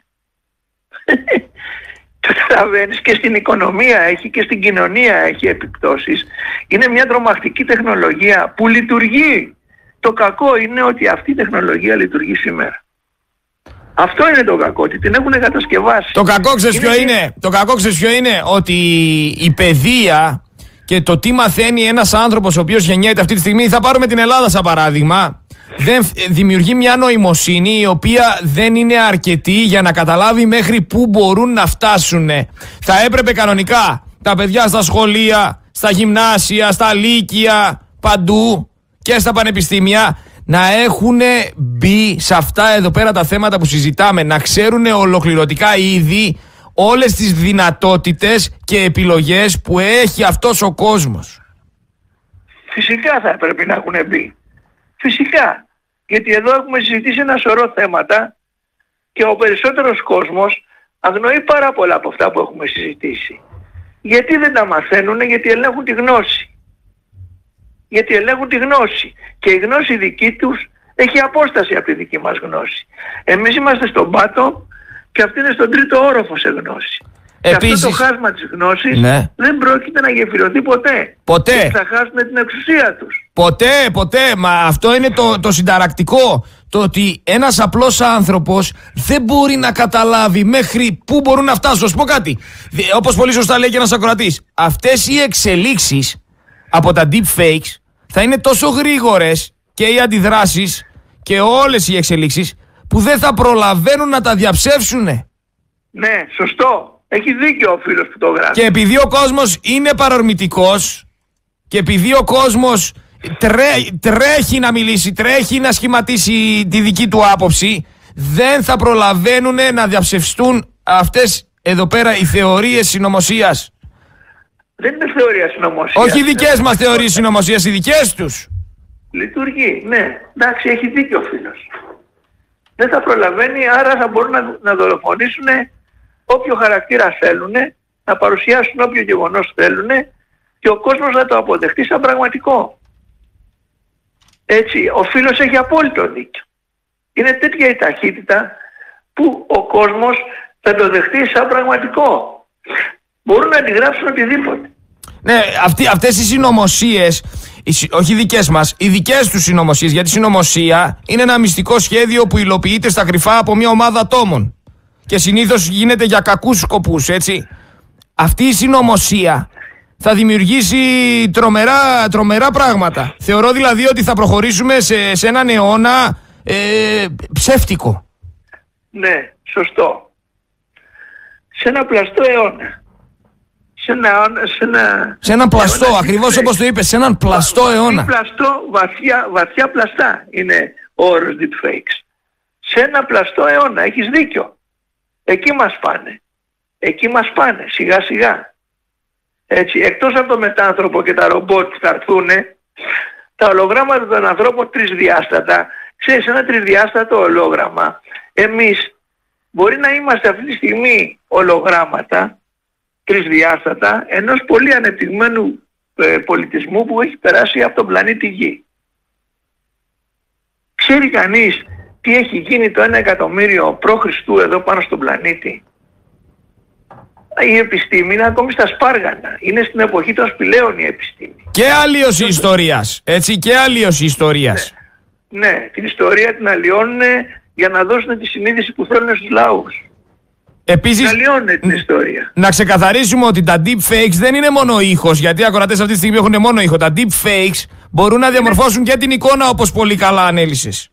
Το καταλαβαίνεις και στην οικονομία έχει και στην κοινωνία έχει επιπτώσεις. Είναι μια τρομακτική τεχνολογία που λειτουργεί. Το κακό είναι ότι αυτή η τεχνολογία λειτουργεί σήμερα. Αυτό είναι το κακό, ότι την έχουν κατασκευάσει. Το κακό ξέρεις ποιο είναι; Το κακό ξέρεις ποιο είναι; Ότι η παιδεία και το τι μαθαίνει ένας άνθρωπος ο οποίος γεννιέται αυτή τη στιγμή, θα πάρουμε την Ελλάδα σαν παράδειγμα, δεν δημιουργεί μια νοημοσύνη η οποία δεν είναι αρκετή για να καταλάβει μέχρι πού μπορούν να φτάσουν. Θα έπρεπε κανονικά τα παιδιά στα σχολεία, στα γυμνάσια, στα λύκεια, παντού και στα πανεπιστήμια να έχουν μπει σε αυτά εδώ πέρα τα θέματα που συζητάμε, να ξέρουν ολοκληρωτικά ήδη όλες τις δυνατότητες και επιλογές που έχει αυτός ο κόσμος. Φυσικά θα έπρεπε να έχουν μπει. Φυσικά. Γιατί εδώ έχουμε συζητήσει ένα σωρό θέματα και ο περισσότερος κόσμος αγνοεί πάρα πολλά από αυτά που έχουμε συζητήσει. Γιατί δεν τα μαθαίνουν, γιατί ελέγχουν τη γνώση. Γιατί ελέγχουν τη γνώση. Και η γνώση δική τους έχει απόσταση από τη δική μας γνώση. Εμείς είμαστε στον πάτο και αυτή είναι στον τρίτο όροφο σε γνώση. Επίσης, και αυτό το χάσμα της γνώσης ναι. δεν πρόκειται να γεφυρωθεί ποτέ. Ποτέ. Και θα χάσουν την εξουσία τους. Ποτέ, ποτέ. Μα αυτό είναι το, το συνταρακτικό. Το ότι ένας απλός άνθρωπος δεν μπορεί να καταλάβει μέχρι πού μπορούν να φτάσουν. σου πω κάτι. Όπως πολύ σωστά λέει και ένας ακροατής. Αυτές οι εξελίξεις από τα deepfakes θα είναι τόσο γρήγορες και οι αντιδράσεις και όλες οι εξελίξεις που δεν θα προλαβαίνουν να τα διαψεύσουν. Ναι, σωστό. Έχει δίκιο ο φίλος που το γράφει. Και επειδή ο κόσμος είναι παρορμητικός και επειδή ο κόσμος τρέχει να μιλήσει, τρέχει να σχηματίσει τη δική του άποψη, δεν θα προλαβαίνουν να διαψευστούν αυτές εδώ πέρα οι θεωρίες συνωμοσίας. Δεν είναι θεωρία συνωμοσίας. Όχι οι δικές μας θεωρίες συνωμοσίας, οι δικές τους. Λειτουργεί, ναι. Εντάξει, έχει δίκιο ο φίλος. Δεν θα προλαβαίνει, άρα θα μπορούν να, να δολοφονήσουν όποιο χαρακτήρα θέλουν, να παρουσιάσουν όποιο γεγονός θέλουν και ο κόσμος να το αποδεχτεί σαν πραγματικό. Έτσι, ο φίλος έχει απόλυτο δίκιο. Είναι τέτοια η ταχύτητα που ο κόσμος θα το δεχτεί σαν πραγματικό. Μπορούν να αντιγράψουν οτιδήποτε. Ναι, αυτοί, αυτές οι συνωμοσίες, όχι οι δικές μας, οι δικές τους συνωμοσίες, γιατί η συνωμοσία είναι ένα μυστικό σχέδιο που υλοποιείται στα κρυφά από μια ομάδα ατόμων και συνήθως γίνεται για κακούς σκοπούς, έτσι. Αυτή η συνωμοσία θα δημιουργήσει τρομερά, τρομερά πράγματα. Θεωρώ δηλαδή ότι θα προχωρήσουμε σε, σε έναν αιώνα ε, ψεύτικο. Ναι, σωστό. Σε ένα πλαστό αιώνα. Σε ένα, σε ένα, σε έναν πλαστό, αιώνα ακριβώς deepfakes. όπως το είπες, σε έναν πλαστό αιώνα. Πλαστό, βαθιά, βαθιά πλαστά είναι ο όρος deepfakes. Σε ένα πλαστό αιώνα, έχεις δίκιο. Εκεί μας πάνε. Εκεί μας πάνε, σιγά σιγά. Έτσι, εκτός από το μετάνθρωπο και τα ρομπότ που θα έρθουν, τα ολογράμματα των ανθρώπων τρισδιάστατα, ξέρεις ένα τρισδιάστατο ολόγραμμα, εμείς μπορεί να είμαστε αυτή τη στιγμή ολογράμματα τρισδιάστατα ενός πολύ ανεπτυγμένου ε, πολιτισμού που έχει περάσει από τον πλανήτη Γη. Ξέρει κανείς τι έχει γίνει το 1 εκατομμύριο π.Χ. εδώ πάνω στον πλανήτη. Η επιστήμη είναι ακόμη στα σπάργανα. Είναι στην εποχή των σπηλαίων η επιστήμη. Και αλλίωση ιστορίας, έτσι, και αλλίωση ιστορίας. Ναι, την ιστορία την αλλοιώνουν για να δώσουν τη συνείδηση που θέλουν στους λαούς. Επίσης, Να αλλοιώνουν την ιστορία. να ξεκαθαρίσουμε ότι τα deepfakes δεν είναι μόνο ήχος, γιατί οι ακροατές αυτή τη στιγμή έχουν μόνο ήχο. Τα deepfakes μπορούν να διαμορφώσουν και την εικόνα όπως πολύ καλά ανέλησες.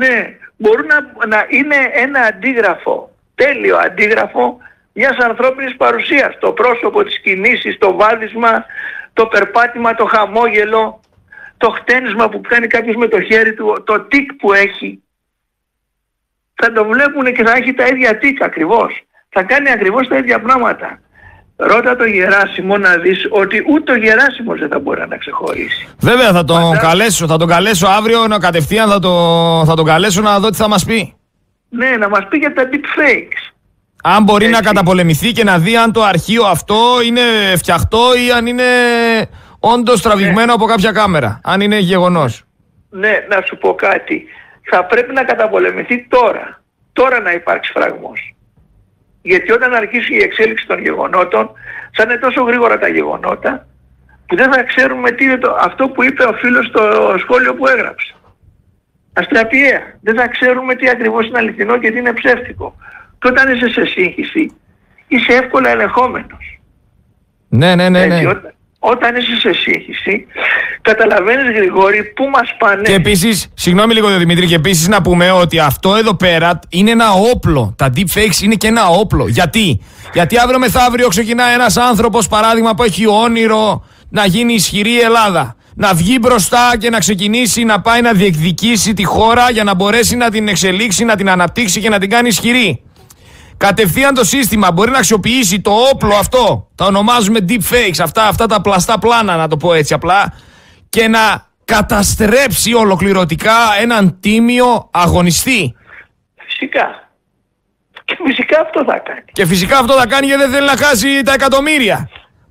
Ναι, μπορούν να, να είναι ένα αντίγραφο, τέλειο αντίγραφο μιας ανθρώπινης παρουσίας. Το πρόσωπο της κινήσης, το βάδισμα, το περπάτημα, το χαμόγελο, το χτένισμα που κάνει κάποιος με το χέρι του, το τικ που έχει. Θα το βλέπουν και θα έχει τα ίδια τικ ακριβώς. Θα κάνει ακριβώς τα ίδια πράγματα. Ρώτα το Γεράσιμο να δεις ότι ούτε ο Γεράσιμος δεν θα μπορεί να ξεχωρίσει. Βέβαια θα τον Φαντάζομαι. καλέσω, θα τον καλέσω αύριο να κατευθείαν θα, το, θα τον καλέσω να δω τι θα μας πει. Ναι, να μας πει για τα deepfakes. Αν μπορεί να Έτσι. καταπολεμηθεί και να δει αν το αρχείο αυτό είναι φτιαχτό ή αν είναι όντως τραβηγμένο από κάποια κάμερα. Αν είναι γεγονός. Ναι, να σου πω κάτι. Θα πρέπει να καταπολεμηθεί τώρα. Τώρα να υπάρξει φραγμός. Γιατί όταν αρχίσει η εξέλιξη των γεγονότων, θα είναι τόσο γρήγορα τα γεγονότα, που δεν θα ξέρουμε τι είναι το, αυτό που είπε ο φίλος στο σχόλιο που έγραψε. Αστραπιαία. Δεν θα ξέρουμε τι ακριβώς είναι αληθινό και τι είναι ψεύτικο. Και όταν είσαι σε σύγχυση, είσαι εύκολα ελεγχόμενος. Ναι, ναι, ναι. Έτσι, ναι. όταν, όταν είσαι σε σύγχυση, καταλαβαίνεις Γρηγόρη πού μας πάνε. Και επίσης, συγγνώμη λίγο Δημήτρη, και επίσης να πούμε ότι αυτό εδώ πέρα είναι ένα όπλο. Τα deepfakes είναι και ένα όπλο. Γιατί, Γιατί αύριο μεθαύριο ξεκινά ένας άνθρωπος, παράδειγμα, που έχει όνειρο να γίνει ισχυρή η Ελλάδα. Να βγει μπροστά και να ξεκινήσει να πάει να διεκδικήσει τη χώρα για να μπορέσει να την εξελίξει, να την αναπτύξει και να την κάνει ισχυρή. Κατευθείαν το σύστημα μπορεί να αξιοποιήσει το όπλο αυτό, τα ονομάζουμε deepfakes, αυτά, αυτά τα πλαστά πλάνα, να το πω έτσι απλά, και να καταστρέψει ολοκληρωτικά έναν τίμιο αγωνιστή. Φυσικά. Και φυσικά αυτό θα κάνει. Και φυσικά αυτό θα κάνει γιατί δεν θέλει να χάσει τα εκατομμύρια.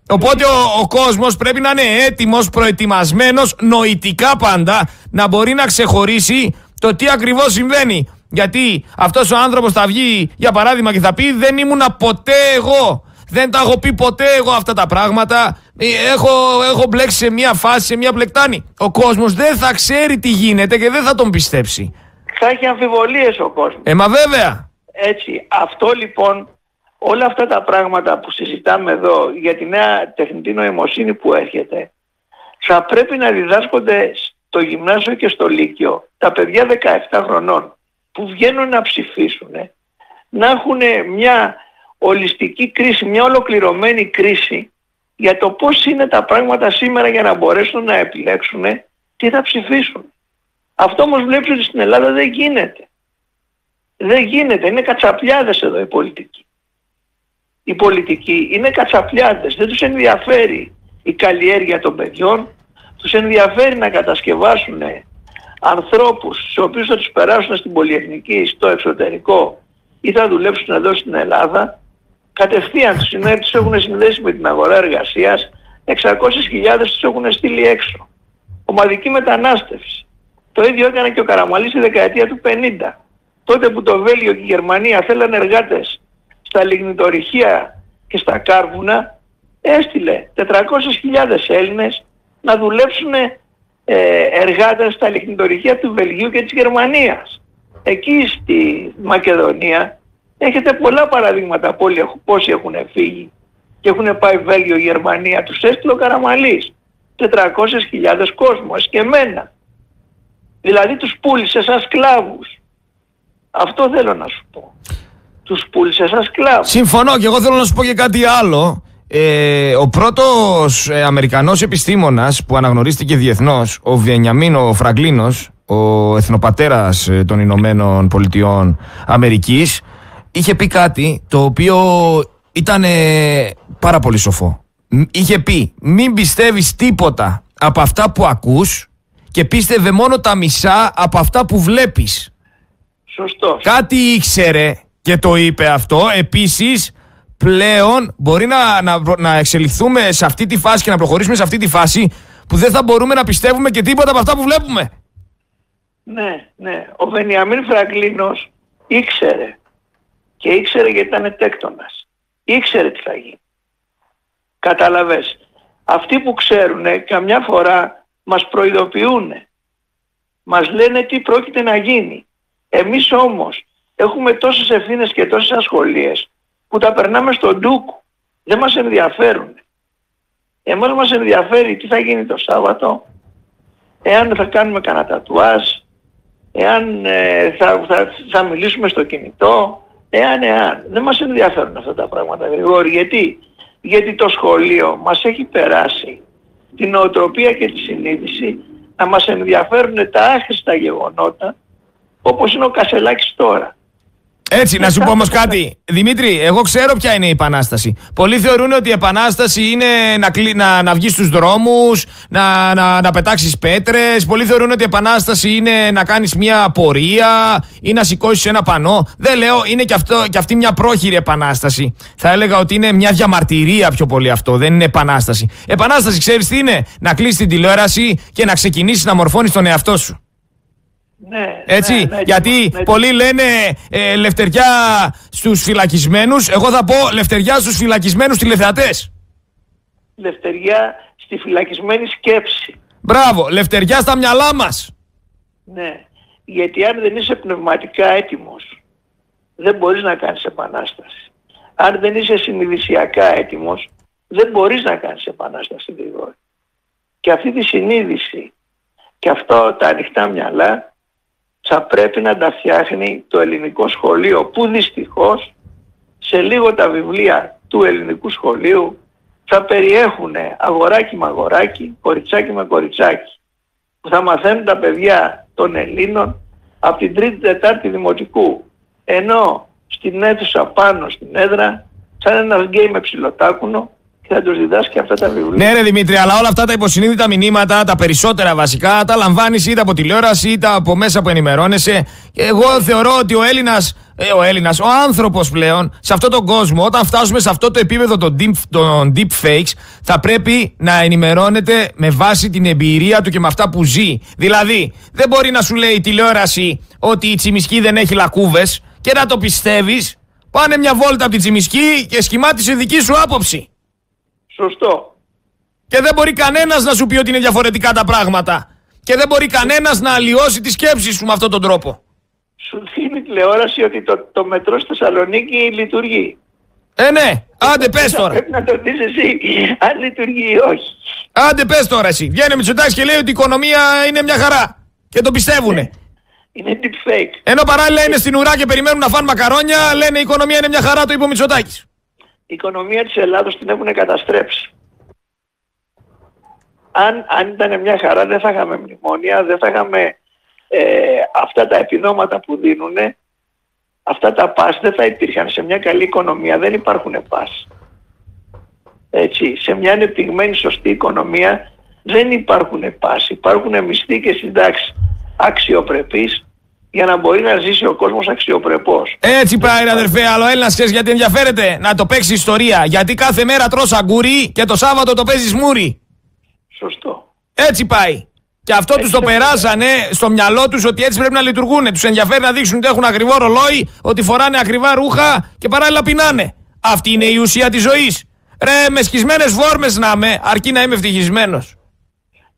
Οπότε ο, ο κόσμος πρέπει να είναι έτοιμος, προετοιμασμένος, νοητικά πάντα, να μπορεί να ξεχωρίσει το τι ακριβώς συμβαίνει. Γιατί αυτός ο άνθρωπος θα βγει, για παράδειγμα, και θα πει δεν ήμουνα ποτέ εγώ. Δεν τα έχω πει ποτέ εγώ αυτά τα πράγματα. Ε, Έχω, έχω μπλέξει σε μια φάση, σε μια πλεκτάνη. Ο κόσμος δεν θα ξέρει τι γίνεται και δεν θα τον πιστέψει. Θα έχει αμφιβολίες ο κόσμος. Ε, μα βέβαια. Έτσι, αυτό λοιπόν, όλα αυτά τα πράγματα που συζητάμε εδώ για τη νέα τεχνητή νοημοσύνη που έρχεται, θα πρέπει να διδάσκονται στο γυμνάσιο και στο λύκειο τα παιδιά 17 χρονών που βγαίνουν να ψηφίσουν, να έχουν μια ολιστική κρίση, μια ολοκληρωμένη κρίση για το πώς είναι τα πράγματα σήμερα για να μπορέσουν να επιλέξουν τι θα ψηφίσουν. Αυτό όμως βλέπεις ότι στην Ελλάδα δεν γίνεται. Δεν γίνεται. Είναι κατσαπλιάδες εδώ οι πολιτικοί. Οι πολιτικοί είναι κατσαπλιάδες. Δεν τους ενδιαφέρει η καλλιέργεια των παιδιών. Τους ενδιαφέρει να κατασκευάσουν ανθρώπους στους οποίους θα τους περάσουν στην πολυεθνική στο εξωτερικό ή θα δουλέψουν εδώ στην Ελλάδα. Κατευθείαν τους, είναι, τους έχουν συνδέσει με την αγορά εργασίας. 600.000 τους έχουν στείλει έξω. Ομαδική μετανάστευση. Το ίδιο έκανε και ο Καραμαλής στη δεκαετία του 50. Τότε που το Βέλγιο και η Γερμανία θέλανε εργάτες στα λιγνητορυχεία και στα κάρβουνα, έστειλε 400.000 Έλληνες να δουλέψουν ε, εργάτες στα λιγνητορυχεία του Βελγίου και της Γερμανίας. Εκεί στη Μακεδονία έχετε πολλά παραδείγματα από όλοι έχουν- πόσοι έχουν φύγει και έχουν πάει Βέλγιο, Γερμανία. Τους έστειλε ο Καραμαλής. 400.000 κόσμο, εσκεμμένα. Δηλαδή τους πούλησε σαν σκλάβους. Αυτό θέλω να σου πω. Τους πούλησε σαν σκλάβους. Συμφωνώ και εγώ θέλω να σου πω και κάτι άλλο. Ε, ο πρώτος ε, Αμερικανός επιστήμονας που αναγνωρίστηκε διεθνώς, ο Βιενιαμίνο Φραγκλίνος, ο εθνοπατέρας ε, των Ηνωμένων Πολιτειών Αμερικής, είχε πει κάτι το οποίο ήταν ε, πάρα πολύ σοφό. Μ, Είχε πει μην πιστεύεις τίποτα από αυτά που ακούς και πίστευε μόνο τα μισά από αυτά που βλέπεις. Σωστό. Κάτι ήξερε και το είπε αυτό. Επίσης πλέον μπορεί να, να, να εξελιχθούμε σε αυτή τη φάση και να προχωρήσουμε σε αυτή τη φάση που δεν θα μπορούμε να πιστεύουμε και τίποτα από αυτά που βλέπουμε. Ναι, ναι. Ο Βενιαμίν Φραγκλίνος ήξερε. Και ήξερε γιατί ήταν τέκτονας. Ήξερε τι θα γίνει. Κατάλαβες. Αυτοί που ξέρουν καμιά φορά μας προειδοποιούν. Μας λένε τι πρόκειται να γίνει. Εμείς όμως έχουμε τόσες ευθύνες και τόσες ασχολίες που τα περνάμε στον ντούκου. Δεν μας ενδιαφέρουν. Εμάς μας ενδιαφέρει τι θα γίνει το Σάββατο, εάν θα κάνουμε κανένα τατουάζ, εάν ε, θα, θα, θα μιλήσουμε στο κινητό, εάν, εάν. Δεν μας ενδιαφέρουν αυτά τα πράγματα, Γρηγόρη. Γιατί, γιατί το σχολείο μας έχει περάσει την νοοτροπία και τη συνείδηση να μας ενδιαφέρουν τα άχρηστα γεγονότα όπως είναι ο Κασελάκης τώρα. Έτσι, να σου πω όμως κάτι. Δημήτρη, εγώ ξέρω ποια είναι η επανάσταση. Πολλοί θεωρούν ότι η επανάσταση είναι να, κλει... να, να βγεις στους δρόμους, να, να, να πετάξεις πέτρες. Πολλοί θεωρούν ότι η επανάσταση είναι να κάνεις μια πορεία ή να σηκώσεις ένα πανό. Δεν λέω, είναι και, αυτό, και αυτή μια πρόχειρη επανάσταση. Θα έλεγα ότι είναι μια διαμαρτυρία πιο πολύ αυτό. Δεν είναι επανάσταση. Επανάσταση, ξέρεις τι είναι, να κλείσει την τηλεόραση και να ξεκινήσεις να μορφώνεις τον εαυτό σου. Ναι, Έτσι, ναι, ναι, γιατί ναι, πολλοί λένε ε, λευτεριά στους φυλακισμένους, εγώ θα πω λευτεριά στους φυλακισμένους τηλεθεατές. Λευτεριά στη φυλακισμένη σκέψη. Μπράβο, λευτεριά στα μυαλά μας. Ναι. Γιατί αν δεν είσαι πνευματικά έτοιμος, δεν μπορείς να κάνεις επανάσταση. Αν δεν είσαι συνειδησιακά έτοιμος, δεν μπορείς να κάνεις επανάσταση γρήγορα. Και αυτή τη συνείδηση και αυτό τα ανοιχτά μυαλά θα πρέπει να τα φτιάχνει το ελληνικό σχολείο που δυστυχώς σε λίγο τα βιβλία του ελληνικού σχολείου θα περιέχουν αγοράκι με αγοράκι, κοριτσάκι με κοριτσάκι που θα μαθαίνουν τα παιδιά των Ελλήνων από την τρίτη τετάρτη δημοτικού. Ενώ στην αίθουσα πάνω στην έδρα σαν ένας γκέι με ψιλοτάκουνο και θα τους διδάσκει αυτά τα βιβλία. Ναι, ρε Δημήτρη, αλλά όλα αυτά τα υποσυνείδητα μηνύματα, τα περισσότερα βασικά, τα λαμβάνεις είτε από τηλεόραση είτε από μέσα που ενημερώνεσαι. Και εγώ θεωρώ ότι ο Έλληνας, ε, ο Έλληνας, ο άνθρωπος πλέον, σε αυτόν τον κόσμο, όταν φτάσουμε σε αυτό το επίπεδο των deep, των deep fakes, θα πρέπει να ενημερώνεται με βάση την εμπειρία του και με αυτά που ζει. Δηλαδή, δεν μπορεί να σου λέει η τηλεόραση ότι η τσιμισκή δεν έχει λακκούβες και να το πιστεύεις. Πάνε μια βόλτα από την τσιμισκή και σχημάτισε δική σου άποψη. Σωστό. Και δεν μπορεί κανένας να σου πει ότι είναι διαφορετικά τα πράγματα. Και δεν μπορεί κανένας να αλλοιώσει τη σκέψη σου με αυτόν τον τρόπο. Σου δίνει τηλεόραση ότι το, το μετρό στη Θεσσαλονίκη λειτουργεί. Ε, ναι, άντε πες τώρα. Πρέπει να το δεις εσύ αν λειτουργεί ή όχι. Άντε πες τώρα εσύ. Βγαίνει ο Μητσοτάκης και λέει ότι η οικονομία είναι μια χαρά. Και το πιστεύουνε. Είναι deep fake. Ενώ παράλληλα είναι στην ουρά και περιμένουν να φάνε μακαρόνια, λένε η οικονομία είναι μια χαρά, το είπε ο Μητσοτάκης. Η οικονομία της Ελλάδος την έχουν καταστρέψει. Αν, αν ήταν μια χαρά δεν θα είχαμε μνημόνια, δεν θα είχαμε ε, αυτά τα επιδόματα που δίνουν, αυτά τα πας δεν θα υπήρχαν. Σε μια καλή οικονομία δεν υπάρχουν πας. Έτσι, σε μια ανεπτυγμένη σωστή οικονομία δεν υπάρχουν πας. Υπάρχουν μισθοί και συντάξεις αξιοπρεπείς για να μπορεί να ζήσει ο κόσμος αξιοπρεπώς. Έτσι πάει, ρε αδερφέ, αλλά ο Έλληνας ξέρεις γιατί ενδιαφέρεται; Να το παίξει ιστορία. Γιατί κάθε μέρα τρως αγκούρι και το Σάββατο το παίζεις μούρι. Σωστό. Έτσι πάει. Και αυτό τους το περάσανε στο μυαλό τους ότι έτσι πρέπει να λειτουργούν. Τους ενδιαφέρει να δείξουν ότι έχουν ακριβό ρολόι, ότι φοράνε ακριβά ρούχα και παράλληλα πεινάνε. Αυτή είναι η ουσία της ζωής. Ρε, με σκισμένε φόρμες να είμαι, αρκεί να είμαι ευτυχισμένος.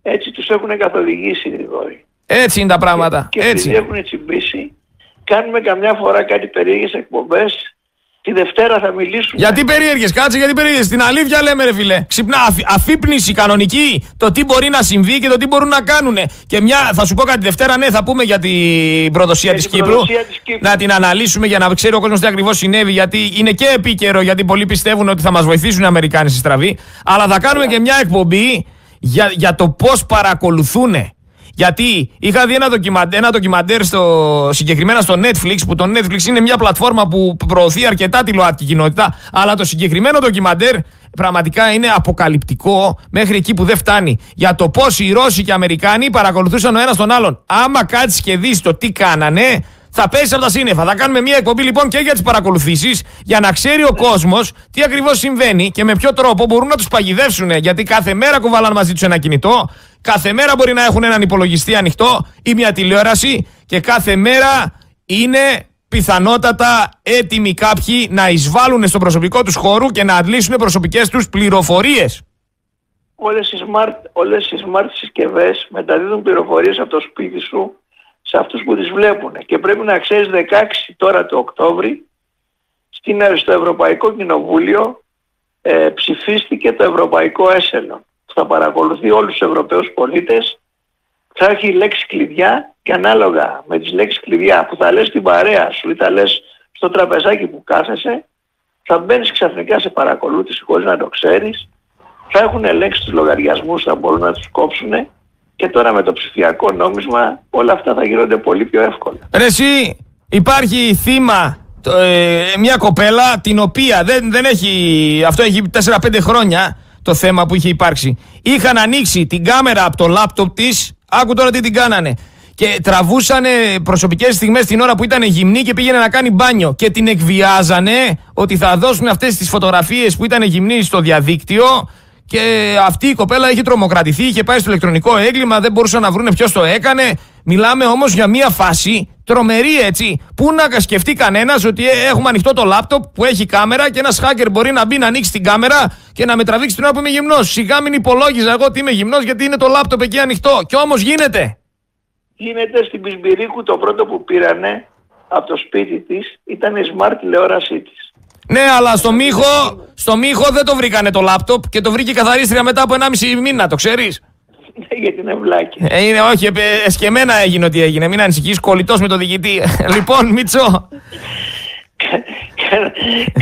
Έτσι τους έχουν καθοδηγήσει Γρηγόρη. Έτσι είναι τα πράγματα. Και Έτσι. επειδή έχουν τσιμπήσει, κάνουμε καμιά φορά κάτι περίεργες εκπομπές Τη Δευτέρα θα μιλήσουμε. Γιατί περίεργες, κάτσε, γιατί περίεργες. Την αλήθεια λέμε, ρε φιλέ. Ξυπνά, αφ, αφύπνιση κανονική. Το τι μπορεί να συμβεί και το τι μπορούν να κάνουν. Και μια, θα σου πω κάτι Δευτέρα, ναι, θα πούμε για την προδοσία της Κύπρου. Κύπρου. Να την αναλύσουμε για να ξέρει ο κόσμος τι ακριβώς συνέβη. Γιατί είναι και επίκαιρο, γιατί πολλοί πιστεύουν ότι θα μας βοηθήσουν οι Αμερικάνοι στη στραβή. Αλλά θα κάνουμε και μια εκπομπή για, για το πώς παρακολουθούν γιατί είχα δει ένα ντοκιμαντέρ, ένα ντοκιμαντέρ στο, συγκεκριμένα στο Netflix, που το Netflix είναι μια πλατφόρμα που προωθεί αρκετά τη ΛΟΑΤΚΙ κοινότητα, αλλά το συγκεκριμένο ντοκιμαντέρ πραγματικά είναι αποκαλυπτικό μέχρι εκεί που δεν φτάνει. Για το πώς οι Ρώσοι και οι Αμερικάνοι παρακολουθούσαν ο ένας τον άλλον. Άμα κάτσεις και δεις το τι κάνανε, θα πέσεις από τα σύννεφα. Θα κάνουμε μια εκπομπή λοιπόν και για τις παρακολουθήσεις, για να ξέρει ο κόσμος τι ακριβώς συμβαίνει και με ποιο τρόπο μπορούν να τους παγιδεύσουν. Γιατί κάθε μέρα κουβαλάνε μαζί τους ένα κινητό, κάθε μέρα μπορεί να έχουν έναν υπολογιστή ανοιχτό ή μια τηλεόραση και κάθε μέρα είναι πιθανότατα έτοιμοι κάποιοι να εισβάλλουν στο προσωπικό τους χώρο και να αντλήσουν προσωπικές τους πληροφορίες. Όλες οι smart, όλες οι smart συσκευές μεταδίδουν πληροφορίες από το σπίτι σου σε αυτούς που τις βλέπουν. Και πρέπει να ξέρεις 16 τώρα το Οκτώβρη στην, στο Ευρωπαϊκό Κοινοβούλιο ε, ψηφίστηκε το Ευρωπαϊκό Έσελο. Θα παρακολουθεί όλους τους Ευρωπαίους πολίτες, θα έχει λέξη κλειδιά και ανάλογα με τις λέξεις κλειδιά που θα λες στην παρέα σου ή θα λες στο τραπεζάκι που κάθεσαι, θα μπαίνεις ξαφνικά σε παρακολούθηση χωρίς να το ξέρεις, θα έχουν ελέγξει τους λογαριασμούς, θα μπορούν να τους κόψουν και τώρα με το ψηφιακό νόμισμα όλα αυτά θα γίνονται πολύ πιο εύκολα. Ρε εσύ, υπάρχει θύμα ε, μια κοπέλα την οποία δεν, δεν έχει, αυτό έχει 4-5 χρόνια το θέμα που είχε υπάρξει. Είχαν ανοίξει την κάμερα από το λάπτοπ της, άκου τώρα τι την κάνανε. Και τραβούσαν προσωπικές στιγμές την ώρα που ήταν γυμνή και πήγαινε να κάνει μπάνιο. Και την εκβιάζανε ότι θα δώσουν αυτές τις φωτογραφίες που ήταν γυμνή στο διαδίκτυο και αυτή η κοπέλα είχε τρομοκρατηθεί, είχε πάει στο ηλεκτρονικό έγκλημα, δεν μπορούσαν να βρουν ποιος το έκανε. Μιλάμε όμως για μια φάση τρομερή έτσι. Πού να σκεφτεί κανένας ότι ε, έχουμε ανοιχτό το λάπτοπ που έχει κάμερα και ένας hacker μπορεί να μπει να ανοίξει την κάμερα και να με τραβήξει την ώρα που είμαι γυμνός. Σιγά μην υπολόγιζα εγώ ότι είμαι γυμνός γιατί είναι το λάπτοπ εκεί ανοιχτό. Και όμως γίνεται. Γίνεται στην Πισμπυρίκου το πρώτο που πήρανε από το σπίτι της ήταν η smart τηλεόρασή της. Ναι, αλλά στο Μίχο, στο Μίχο δεν το βρήκανε το λάπτοπ και το βρήκε η καθαρίστρια μετά από 1,5 μήνα, το ξέρεις. Ναι, γιατί είναι βλάκι. Ε, είναι, όχι, ε, εσκεμένα έγινε ό,τι έγινε. Μην ανησυχείς, κολλητός με το διοικητή. λοιπόν, Μίτσο.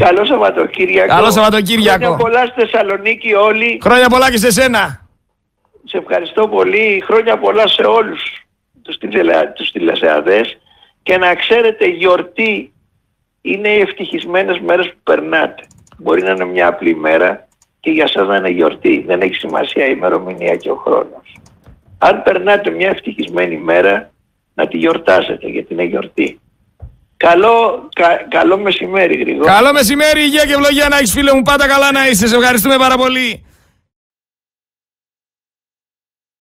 Καλό Σαββατοκύριακο. Καλό Σαββατοκύριακο. Χρόνια πολλά στη Θεσσαλονίκη όλοι. Χρόνια πολλά και σε σένα. Σε ευχαριστώ πολύ. Χρόνια πολλά σε όλους τους, τους τηλεσεαδές και να ξέρετε γιορτή είναι οι ευτυχισμένες μέρες που περνάτε. Μπορεί να είναι μια απλή μέρα και για σας να είναι γιορτή. Δεν έχει σημασία η ημερομηνία και ο χρόνος. Αν περνάτε μια ευτυχισμένη μέρα, να τη γιορτάσετε γιατί είναι γιορτή. Καλό, κα, καλό μεσημέρι Γρηγόρη. Καλό μεσημέρι, υγεία και ευλογία να έχεις φίλε μου. Πάντα καλά να είσαι. Σε ευχαριστούμε πάρα πολύ.